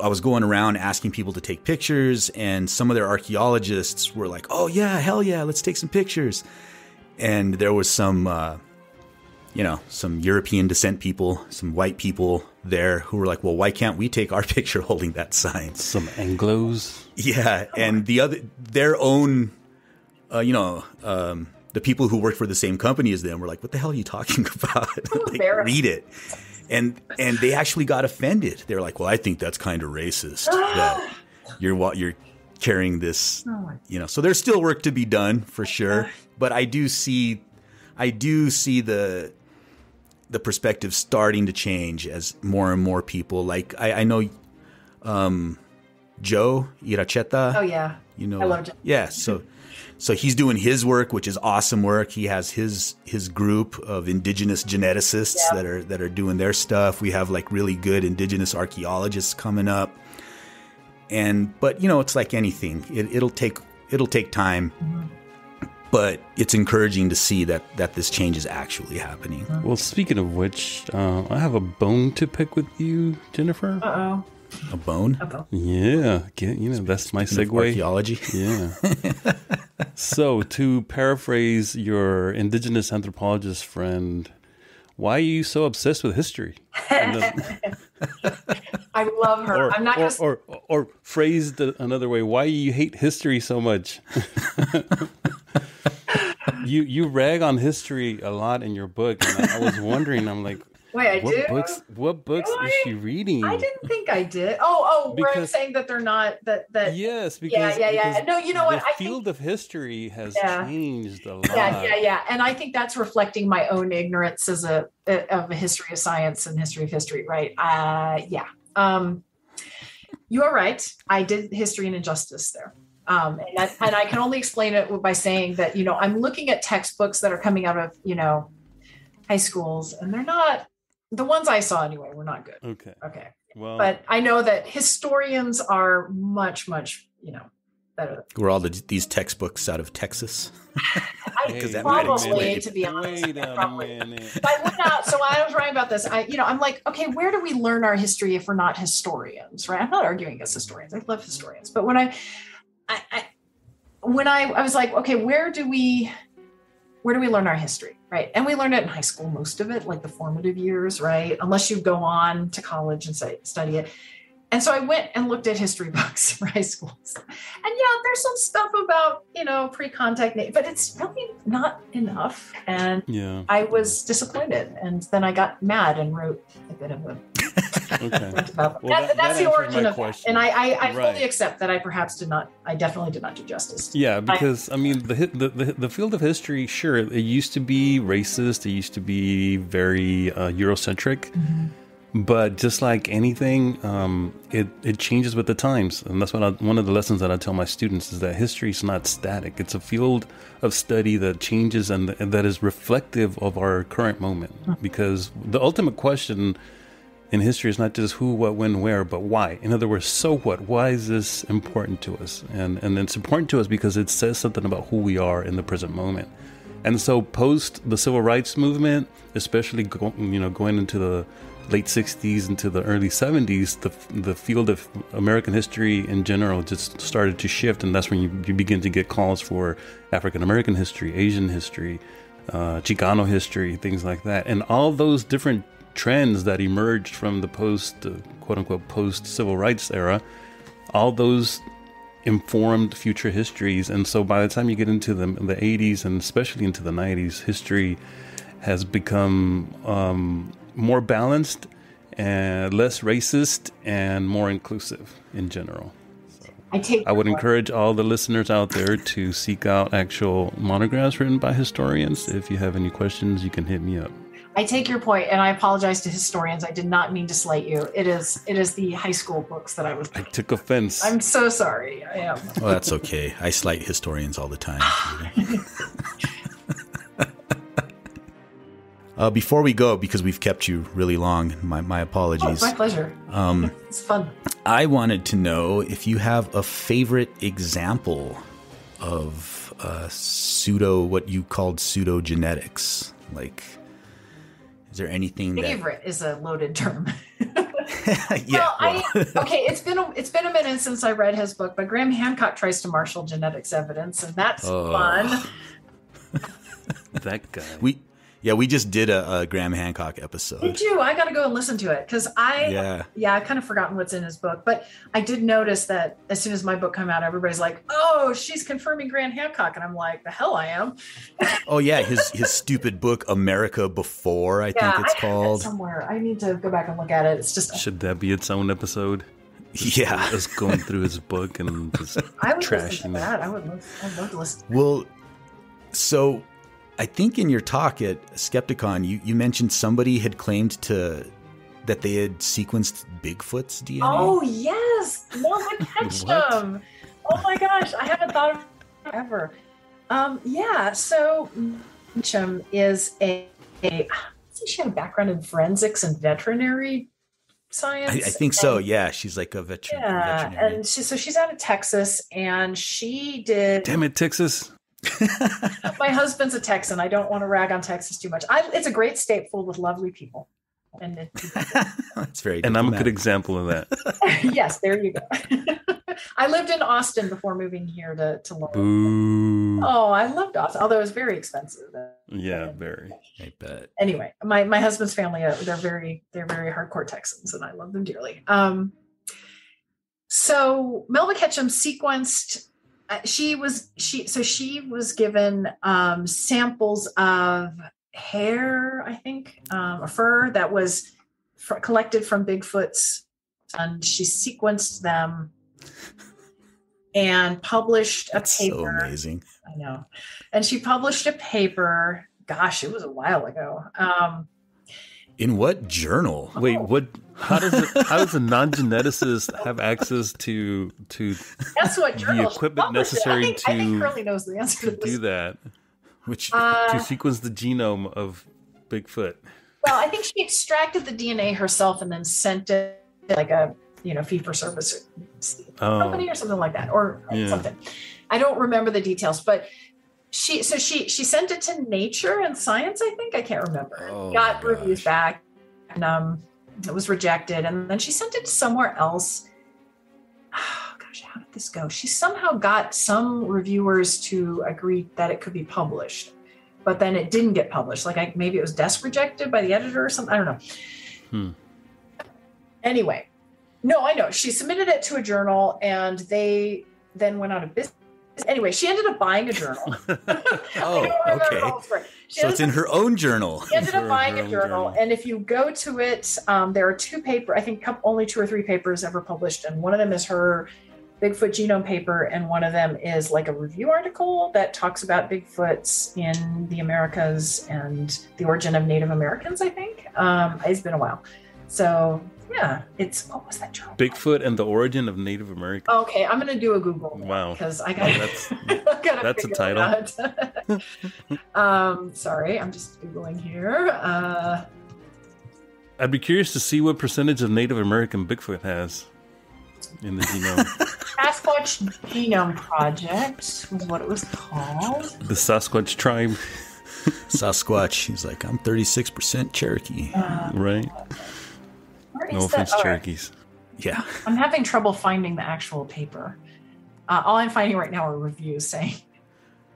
I was going around asking people to take pictures, and some of their archaeologists were like, "Oh yeah, hell yeah, let's take some pictures." And there was some, uh, you know, some European descent people, some white people there who were like, "Well, why can't we take our picture holding that sign?" Some Anglos. Yeah, and the other, their own, uh, you know, um, the people who worked for the same company as them were like, "What the hell are you talking about?" like, read it, and and they actually got offended. They're like, "Well, I think that's kind of racist that you're what you're carrying this, you know." So there's still work to be done for sure, but I do see, I do see the the perspective starting to change as more and more people like I, I know um, Joe Yracheta. Oh yeah. You know, I love Joe. Yeah, so so he's doing his work, which is awesome work. He has his his group of indigenous geneticists Yeah. that are that are doing their stuff. We have like really good indigenous archaeologists coming up, and but you know, it's like anything. It, it'll take it'll take time, but it's encouraging to see that that this change is actually happening. Well, speaking of which, uh, I have a bone to pick with you, Jennifer. Uh oh. A bone. Yeah, get, you know that's my Speaking segue. Archaeology. Yeah. so, to paraphrase your indigenous anthropologist friend, why are you so obsessed with history? I love her. or, I'm not or, gonna. or, or phrased another way, why you hate history so much? you you rag on history a lot in your book, and I, I was wondering. I'm like, wait, I what do. books? What books is she reading? I didn't think I did. Oh, oh, where I'm Because- saying that they're not that that. Yes, because yeah, yeah. because No, you know what? The I think- field of history has Yeah. changed a lot. Yeah, yeah, yeah. And I think that's reflecting my own ignorance as a of a history of science and history of history, right? Uh yeah. Um you are right. I did history and injustice there. Um, and, I, and I can only explain it by saying that, you know, I'm looking at textbooks that are coming out of, you know, high schools and they're not the ones I saw anyway were not good. Okay. Okay. Well, But I know that historians are much, much, you know, better. Were all the, these textbooks out of Texas? I Hey, that wait a probably, minute. to be honest, Wait a probably. minute. I went out, so I was writing about this. I, you know, I'm like, okay, where do we learn our history if we're not historians, right? I'm not arguing against historians. I love historians, but when I, I, I when I, I was like, okay, where do we, where do we learn our history, right? And we learn it in high school, most of it, like the formative years, right? Unless you go on to college and say, study it. And so I went and looked at history books for high schools. And yeah, there's some stuff about, you know, pre-contact, na- but it's really not enough. And Yeah. I was disappointed, and then I got mad and wrote a bit of a. Okay. Well, that, that- that's that the origin of question. and I, I, I Right. fully accept that I perhaps did not. I definitely did not do justice. Yeah, because I mean the, the the the field of history, sure, it used to be racist. It used to be very uh, Eurocentric, but just like anything, um, it it changes with the times, and that's what I, one of the lessons that I tell my students is that history is not static. It's a field of study that changes and, and that is reflective of our current moment. Because the ultimate question in history is not just who, what, when, where, but why. In other words, so what? Why is this important to us? And and it's important to us because it says something about who we are in the present moment. And so, post the civil rights movement, especially go, you know going into the late 60s into the early 70s, the the field of American history in general just started to shift, and that's when you, you begin to get calls for African American history, Asian history, uh, Chicano history, things like that, and all those different trends that emerged from the post uh, quote unquote post civil rights era, all those informed future histories. And so by the time you get into the, the 80s and especially into the 90s, history has become um, more balanced and less racist and more inclusive in general. I take. I would encourage all the listeners out there to seek out actual monographs written by historians. If you have any questions, you can hit me up. I take your point, and I apologize to historians. I did not mean to slight you. It is it is the high school books that I was. I took offense. I'm so sorry. I am. Well, that's okay. I slight historians all the time. uh, before we go, because we've kept you really long, my, my Oh, apologies. it's my pleasure. Um, It's fun. I wanted to know if you have a favorite example of uh, pseudo, what you called pseudo genetics. Like, is there anything that? Favorite is a loaded term. yeah. well, well, I, okay, it's been a, it's been a minute since I read his book, but Graham Hancock tries to marshal genetics evidence, and that's Oh. fun. that guy. we, yeah, we just did a, a Graham Hancock episode. Did you? I got to go and listen to it because I Yeah. yeah I kind of forgotten what's in his book, but I did notice that as soon as my book came out, everybody's like, "Oh, she's confirming Graham Hancock," and I'm like, "The hell I am." Oh yeah, his his stupid book America Before, I Yeah, think it's I have it called. somewhere. I need to go back and look at it. It's just Should that be its own episode? Yeah. Us going through his book and just I would listen to trashing that. it. I would love, I'd love to listen. Well, so I think in your talk at Skepticon, you, you mentioned somebody had claimed to that they had sequenced Bigfoot's DNA. Oh yes, Melba Ketchum. oh my gosh, I haven't thought of it ever. Um, yeah, so Ketchum is a, a she have a background in forensics and veterinary science? I, I think so. Yeah, she's like a veteran. yeah, veterinarian. and she, so she's out of Texas, and she did. Damn it, Texas. My husband's a Texan. I don't want to rag on Texas too much. I, it's a great state full with lovely people. And it, That's very. And I'm a good example of that. yes, there you go. I lived in Austin before moving here to to Lowell. Boo. Oh, I loved Austin, although it was very expensive. Yeah, very. I bet. Anyway, my my husband's family uh, they're very they're very hardcore Texans, and I love them dearly. Um, so Melba Ketchum sequenced. Uh, She was she so she was given um, samples of hair, I think, um, a fur that was collected from Bigfoot's, and she sequenced them and published a That's so paper. amazing. I know. And she published a paper. Gosh, it was a while ago. Um, In what journal? Wait, what? How does it, how does a non-geneticist have access to to that's what The equipment necessary I think, I think to- Kurly knows the answer to, to do that? Which Uh, to sequence the genome of Bigfoot. well, I think she extracted the DNA herself and then sent it like a you know fee for service Oh, company or something like that, or Yeah. something. I don't remember the details, but she so she she sent it to Nature and Science. I think I can't remember. Oh, Got reviews back, and um, it was rejected, and then she sent it somewhere else. Oh, gosh, how did this go? She somehow got some reviewers to agree that it could be published, but then it didn't get published. Like I, maybe it was desk rejected by the editor or something. I don't know. Hmm. Anyway, no, I know. She submitted it to a journal, and they then went out of business. Anyway, she ended up buying a journal. Oh, I don't remember okay. the whole story. She so it's ended in her own journal. she ended up buying a journal, journal. and if you go to it, um, there are two paper. I think only two or three papers ever published, and one of them is her Bigfoot genome paper, and one of them is like a review article that talks about Bigfoots in the Americas and the origin of Native Americans. I think um, it's been a while, so yeah, it's what was that journal? Bigfoot and the origin of Native Americans. Okay, I'm gonna do a Google. Wow. because I got That's that's that's a title. um, sorry, I'm just googling here. Uh, I'd be curious to see what percentage of Native American Bigfoot has in the genome. Sasquatch Genome Project was what it was called. the Sasquatch tribe. Sasquatch. He's like, I'm 36% Cherokee. right? Where No offense, right. Cherokees. Yeah. I'm having trouble finding the actual paper. Uh, all I'm finding right now are reviews saying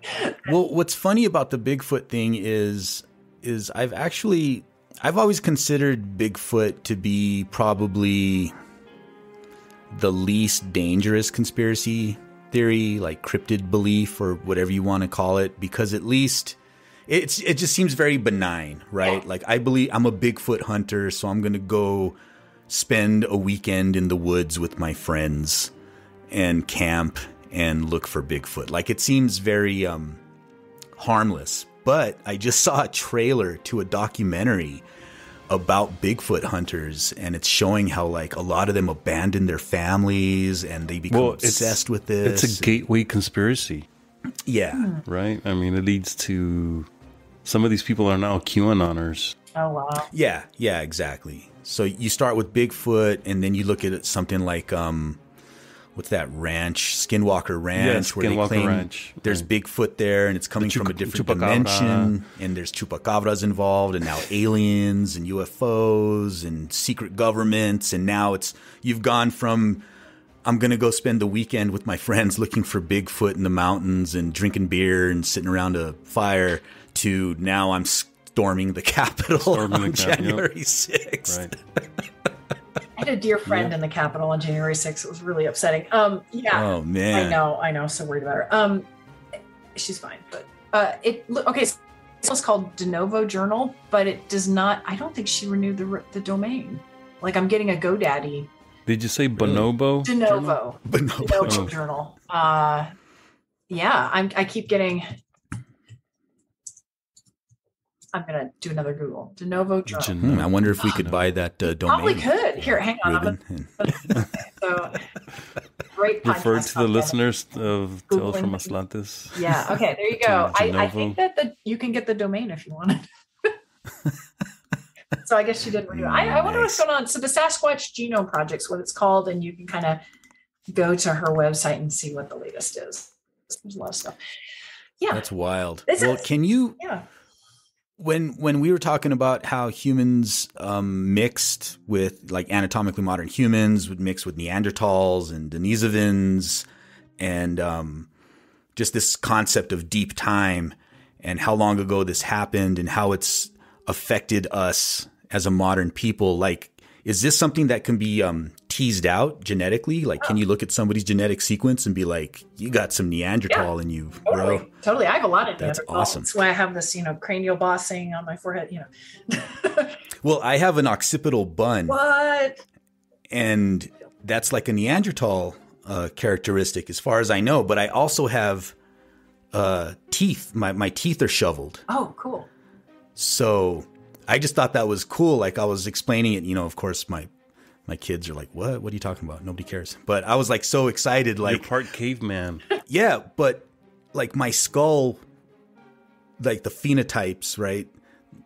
Well, what's funny about the Bigfoot thing is is I've actually I've always considered Bigfoot to be probably the least dangerous conspiracy theory, like cryptid belief or whatever you want to call it, because at least it's it just seems very benign, right? Like I believe I'm a Bigfoot hunter, so I'm gonna go spend a weekend in the woods with my friends and camp and look for Bigfoot. Like it seems very um harmless. But I just saw a trailer to a documentary about Bigfoot hunters and it's showing how like a lot of them abandon their families and they become Well, obsessed with this. It's a gateway conspiracy, yeah. right? I mean, it leads to some of these people are now QAnoners. Oh wow. Yeah, yeah, exactly. So you start with Bigfoot, and then you look at it, something like um, what's that ranch, Skinwalker Ranch, where Skinwalker they claim Ranch, there's right. Bigfoot there, and it's coming from a different chupacabra. dimension, and there's chupacabras involved, and now aliens and UFOs and secret governments, and now it's you've gone from I'm gonna go spend the weekend with my friends looking for Bigfoot in the mountains and drinking beer and sitting around a fire to now I'm storming the Capitol Storming the on Cap- yep. January 6th. Right. I had a dear friend in the Capitol on January 6th. It was really upsetting. Um, yeah, Oh man. I know, I know. So worried about her. Um, she's fine, but uh, it okay. so It's called De Novo Journal, but it does not. I don't think she renewed the the domain. Like I'm getting a GoDaddy Did you say bonobo? De Novo But no, De Novo Oh. Journal. Uh, yeah, I'm. I keep getting. I'm gonna do another Google. De Novo Journal. Hmm, I wonder if we could buy that uh, domain. Probably could. Here, hang on. I'm Ruben. gonna, so great. Refer to the listeners of Tales from. Aztlantis. Yeah. Okay. There you go. I, I think that the you can get the domain if you want it. so I guess you didn't renew. it. I, I wonder what's going on. So the Sasquatch Genome Project's what it's called, and you can kind of go to her website and see what the latest is. There's a lot of stuff. Yeah. That's wild. This well, is- can you yeah. When when we were talking about how humans um, mixed with like anatomically modern humans would mix with Neanderthals and Denisovans and um, just this concept of deep time and how long ago this happened and how it's affected us as a modern people like is this something that can be um, teased out genetically like can you look at somebody's genetic sequence and be like you got some neanderthal in you Totally. bro Totally. I have a lot of That's awesome. That's why I have this, you know, cranial bossing on my forehead. You know. well i have an occipital bun what? and that's like a Neanderthal uh, characteristic, as far as I know. But I also have uh, teeth. My my teeth are shoveled, Oh, cool. so I just thought that was cool. Like I was explaining it, you know. Of course, my my kids are like, "What? What are you talking about? Nobody cares." But I was like so excited, You're like, part caveman. yeah, but like my skull, like the phenotypes, right?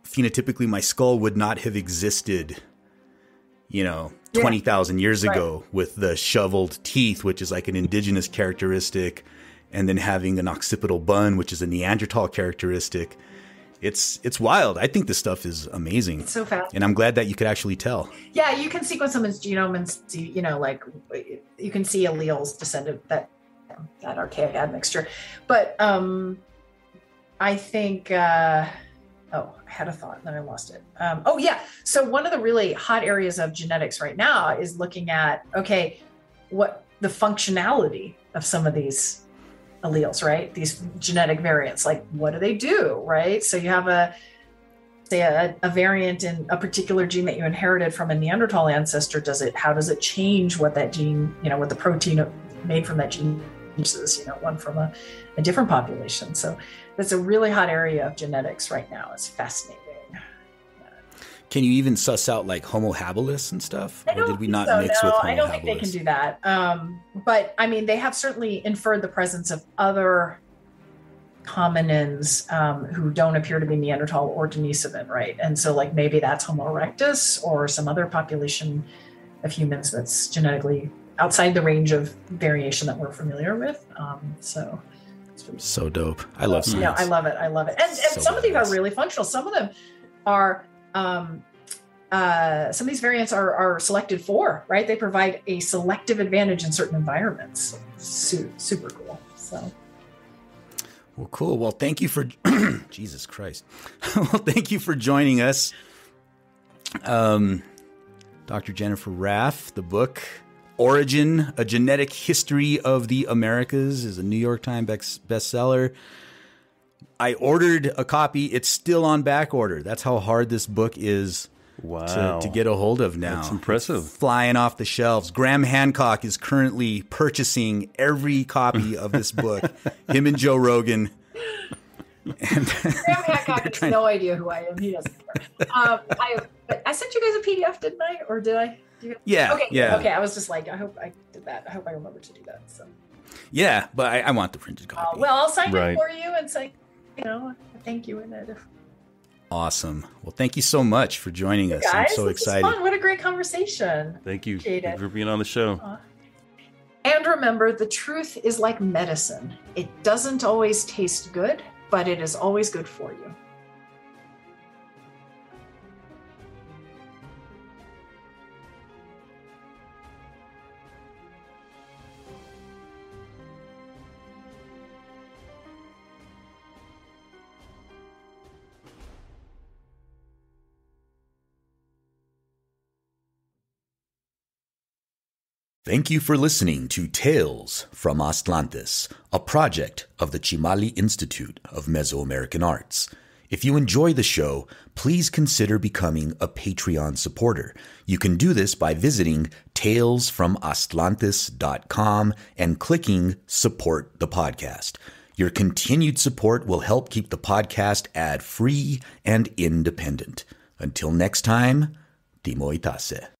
Phenotypically, my skull would not have existed, you know, Yeah. 20,000 years Right. ago with the shoveled teeth, which is like an indigenous characteristic, and then having an occipital bun, which is a Neanderthal characteristic. It's it's wild. I think this stuff is amazing. It's so fast. and I'm glad that you could actually tell. Yeah, you can sequence someone's genome and see, you know, like you can see alleles descended that that archaic admixture. But um I think uh oh, I had a thought and then I lost it. Um oh yeah. So one of the really hot areas of genetics right now is looking at okay, what the functionality of some of these alleles, right? These genetic variants, like what do they do, right? So you have a say a, a variant in a particular gene that you inherited from a Neanderthal ancestor, does it how does it change what that gene, you know, what the protein made from that gene uses, you know, one from a, a different population. So that's a really hot area of genetics right now. It's fascinating. Can you even suss out like Homo habilis and stuff? I Or did we not so, mix no, with Homo I don't think they can do that. Um, but I mean, they have certainly inferred the presence of other hominins um, who don't appear to be Neanderthal or Denisovan, right? And so, like, maybe that's Homo erectus or some other population of humans that's genetically outside the range of variation that we're familiar with. Um, so, So dope. I love science. Yeah, I love it. I love it. And, and So some of these are really functional. Some of them are um, uh, some of these variants are, are selected for, right? They provide a selective advantage in certain environments. Su- super cool. So Well, cool. Well, thank you for Jesus Christ. well, thank you for joining us. Um, Dr. Jennifer Raff, the book Origin: A Genetic History of the Americas is a New York Times bestseller. I ordered a copy. It's still on back order. That's how hard this book is Wow. to, to get a hold of now. That's impressive. Flying off the shelves. Graham Hancock is currently purchasing every copy of this book. Him and Joe Rogan. And Graham Hancock has no idea who I am. He doesn't care. Um, I, I sent you guys a PDF, didn't I? Or did I? Did you- yeah, Okay. yeah, Okay. I was just like, I hope I did that. I hope I remember to do that. So, yeah. But I, I want the printed uh, copy. well, I'll sign Right. it for you and say, you know, a thank you in it. If, awesome. Well, thank you so much for joining us. guys, I'm so this is excited. fun. What a great conversation. Thank you Appreciate for being on the show. And remember, the truth is like medicine. It doesn't always taste good, but it is always good for you. Thank you for listening to Tales from Aztlantis, a project of the Chimalli Institute of Mesoamerican Arts. If you enjoy the show, please consider becoming a Patreon supporter. You can do this by visiting talesfromaztlantis.com and clicking support the podcast. Your continued support will help keep the podcast ad free and independent. Until next time, Timo Itase.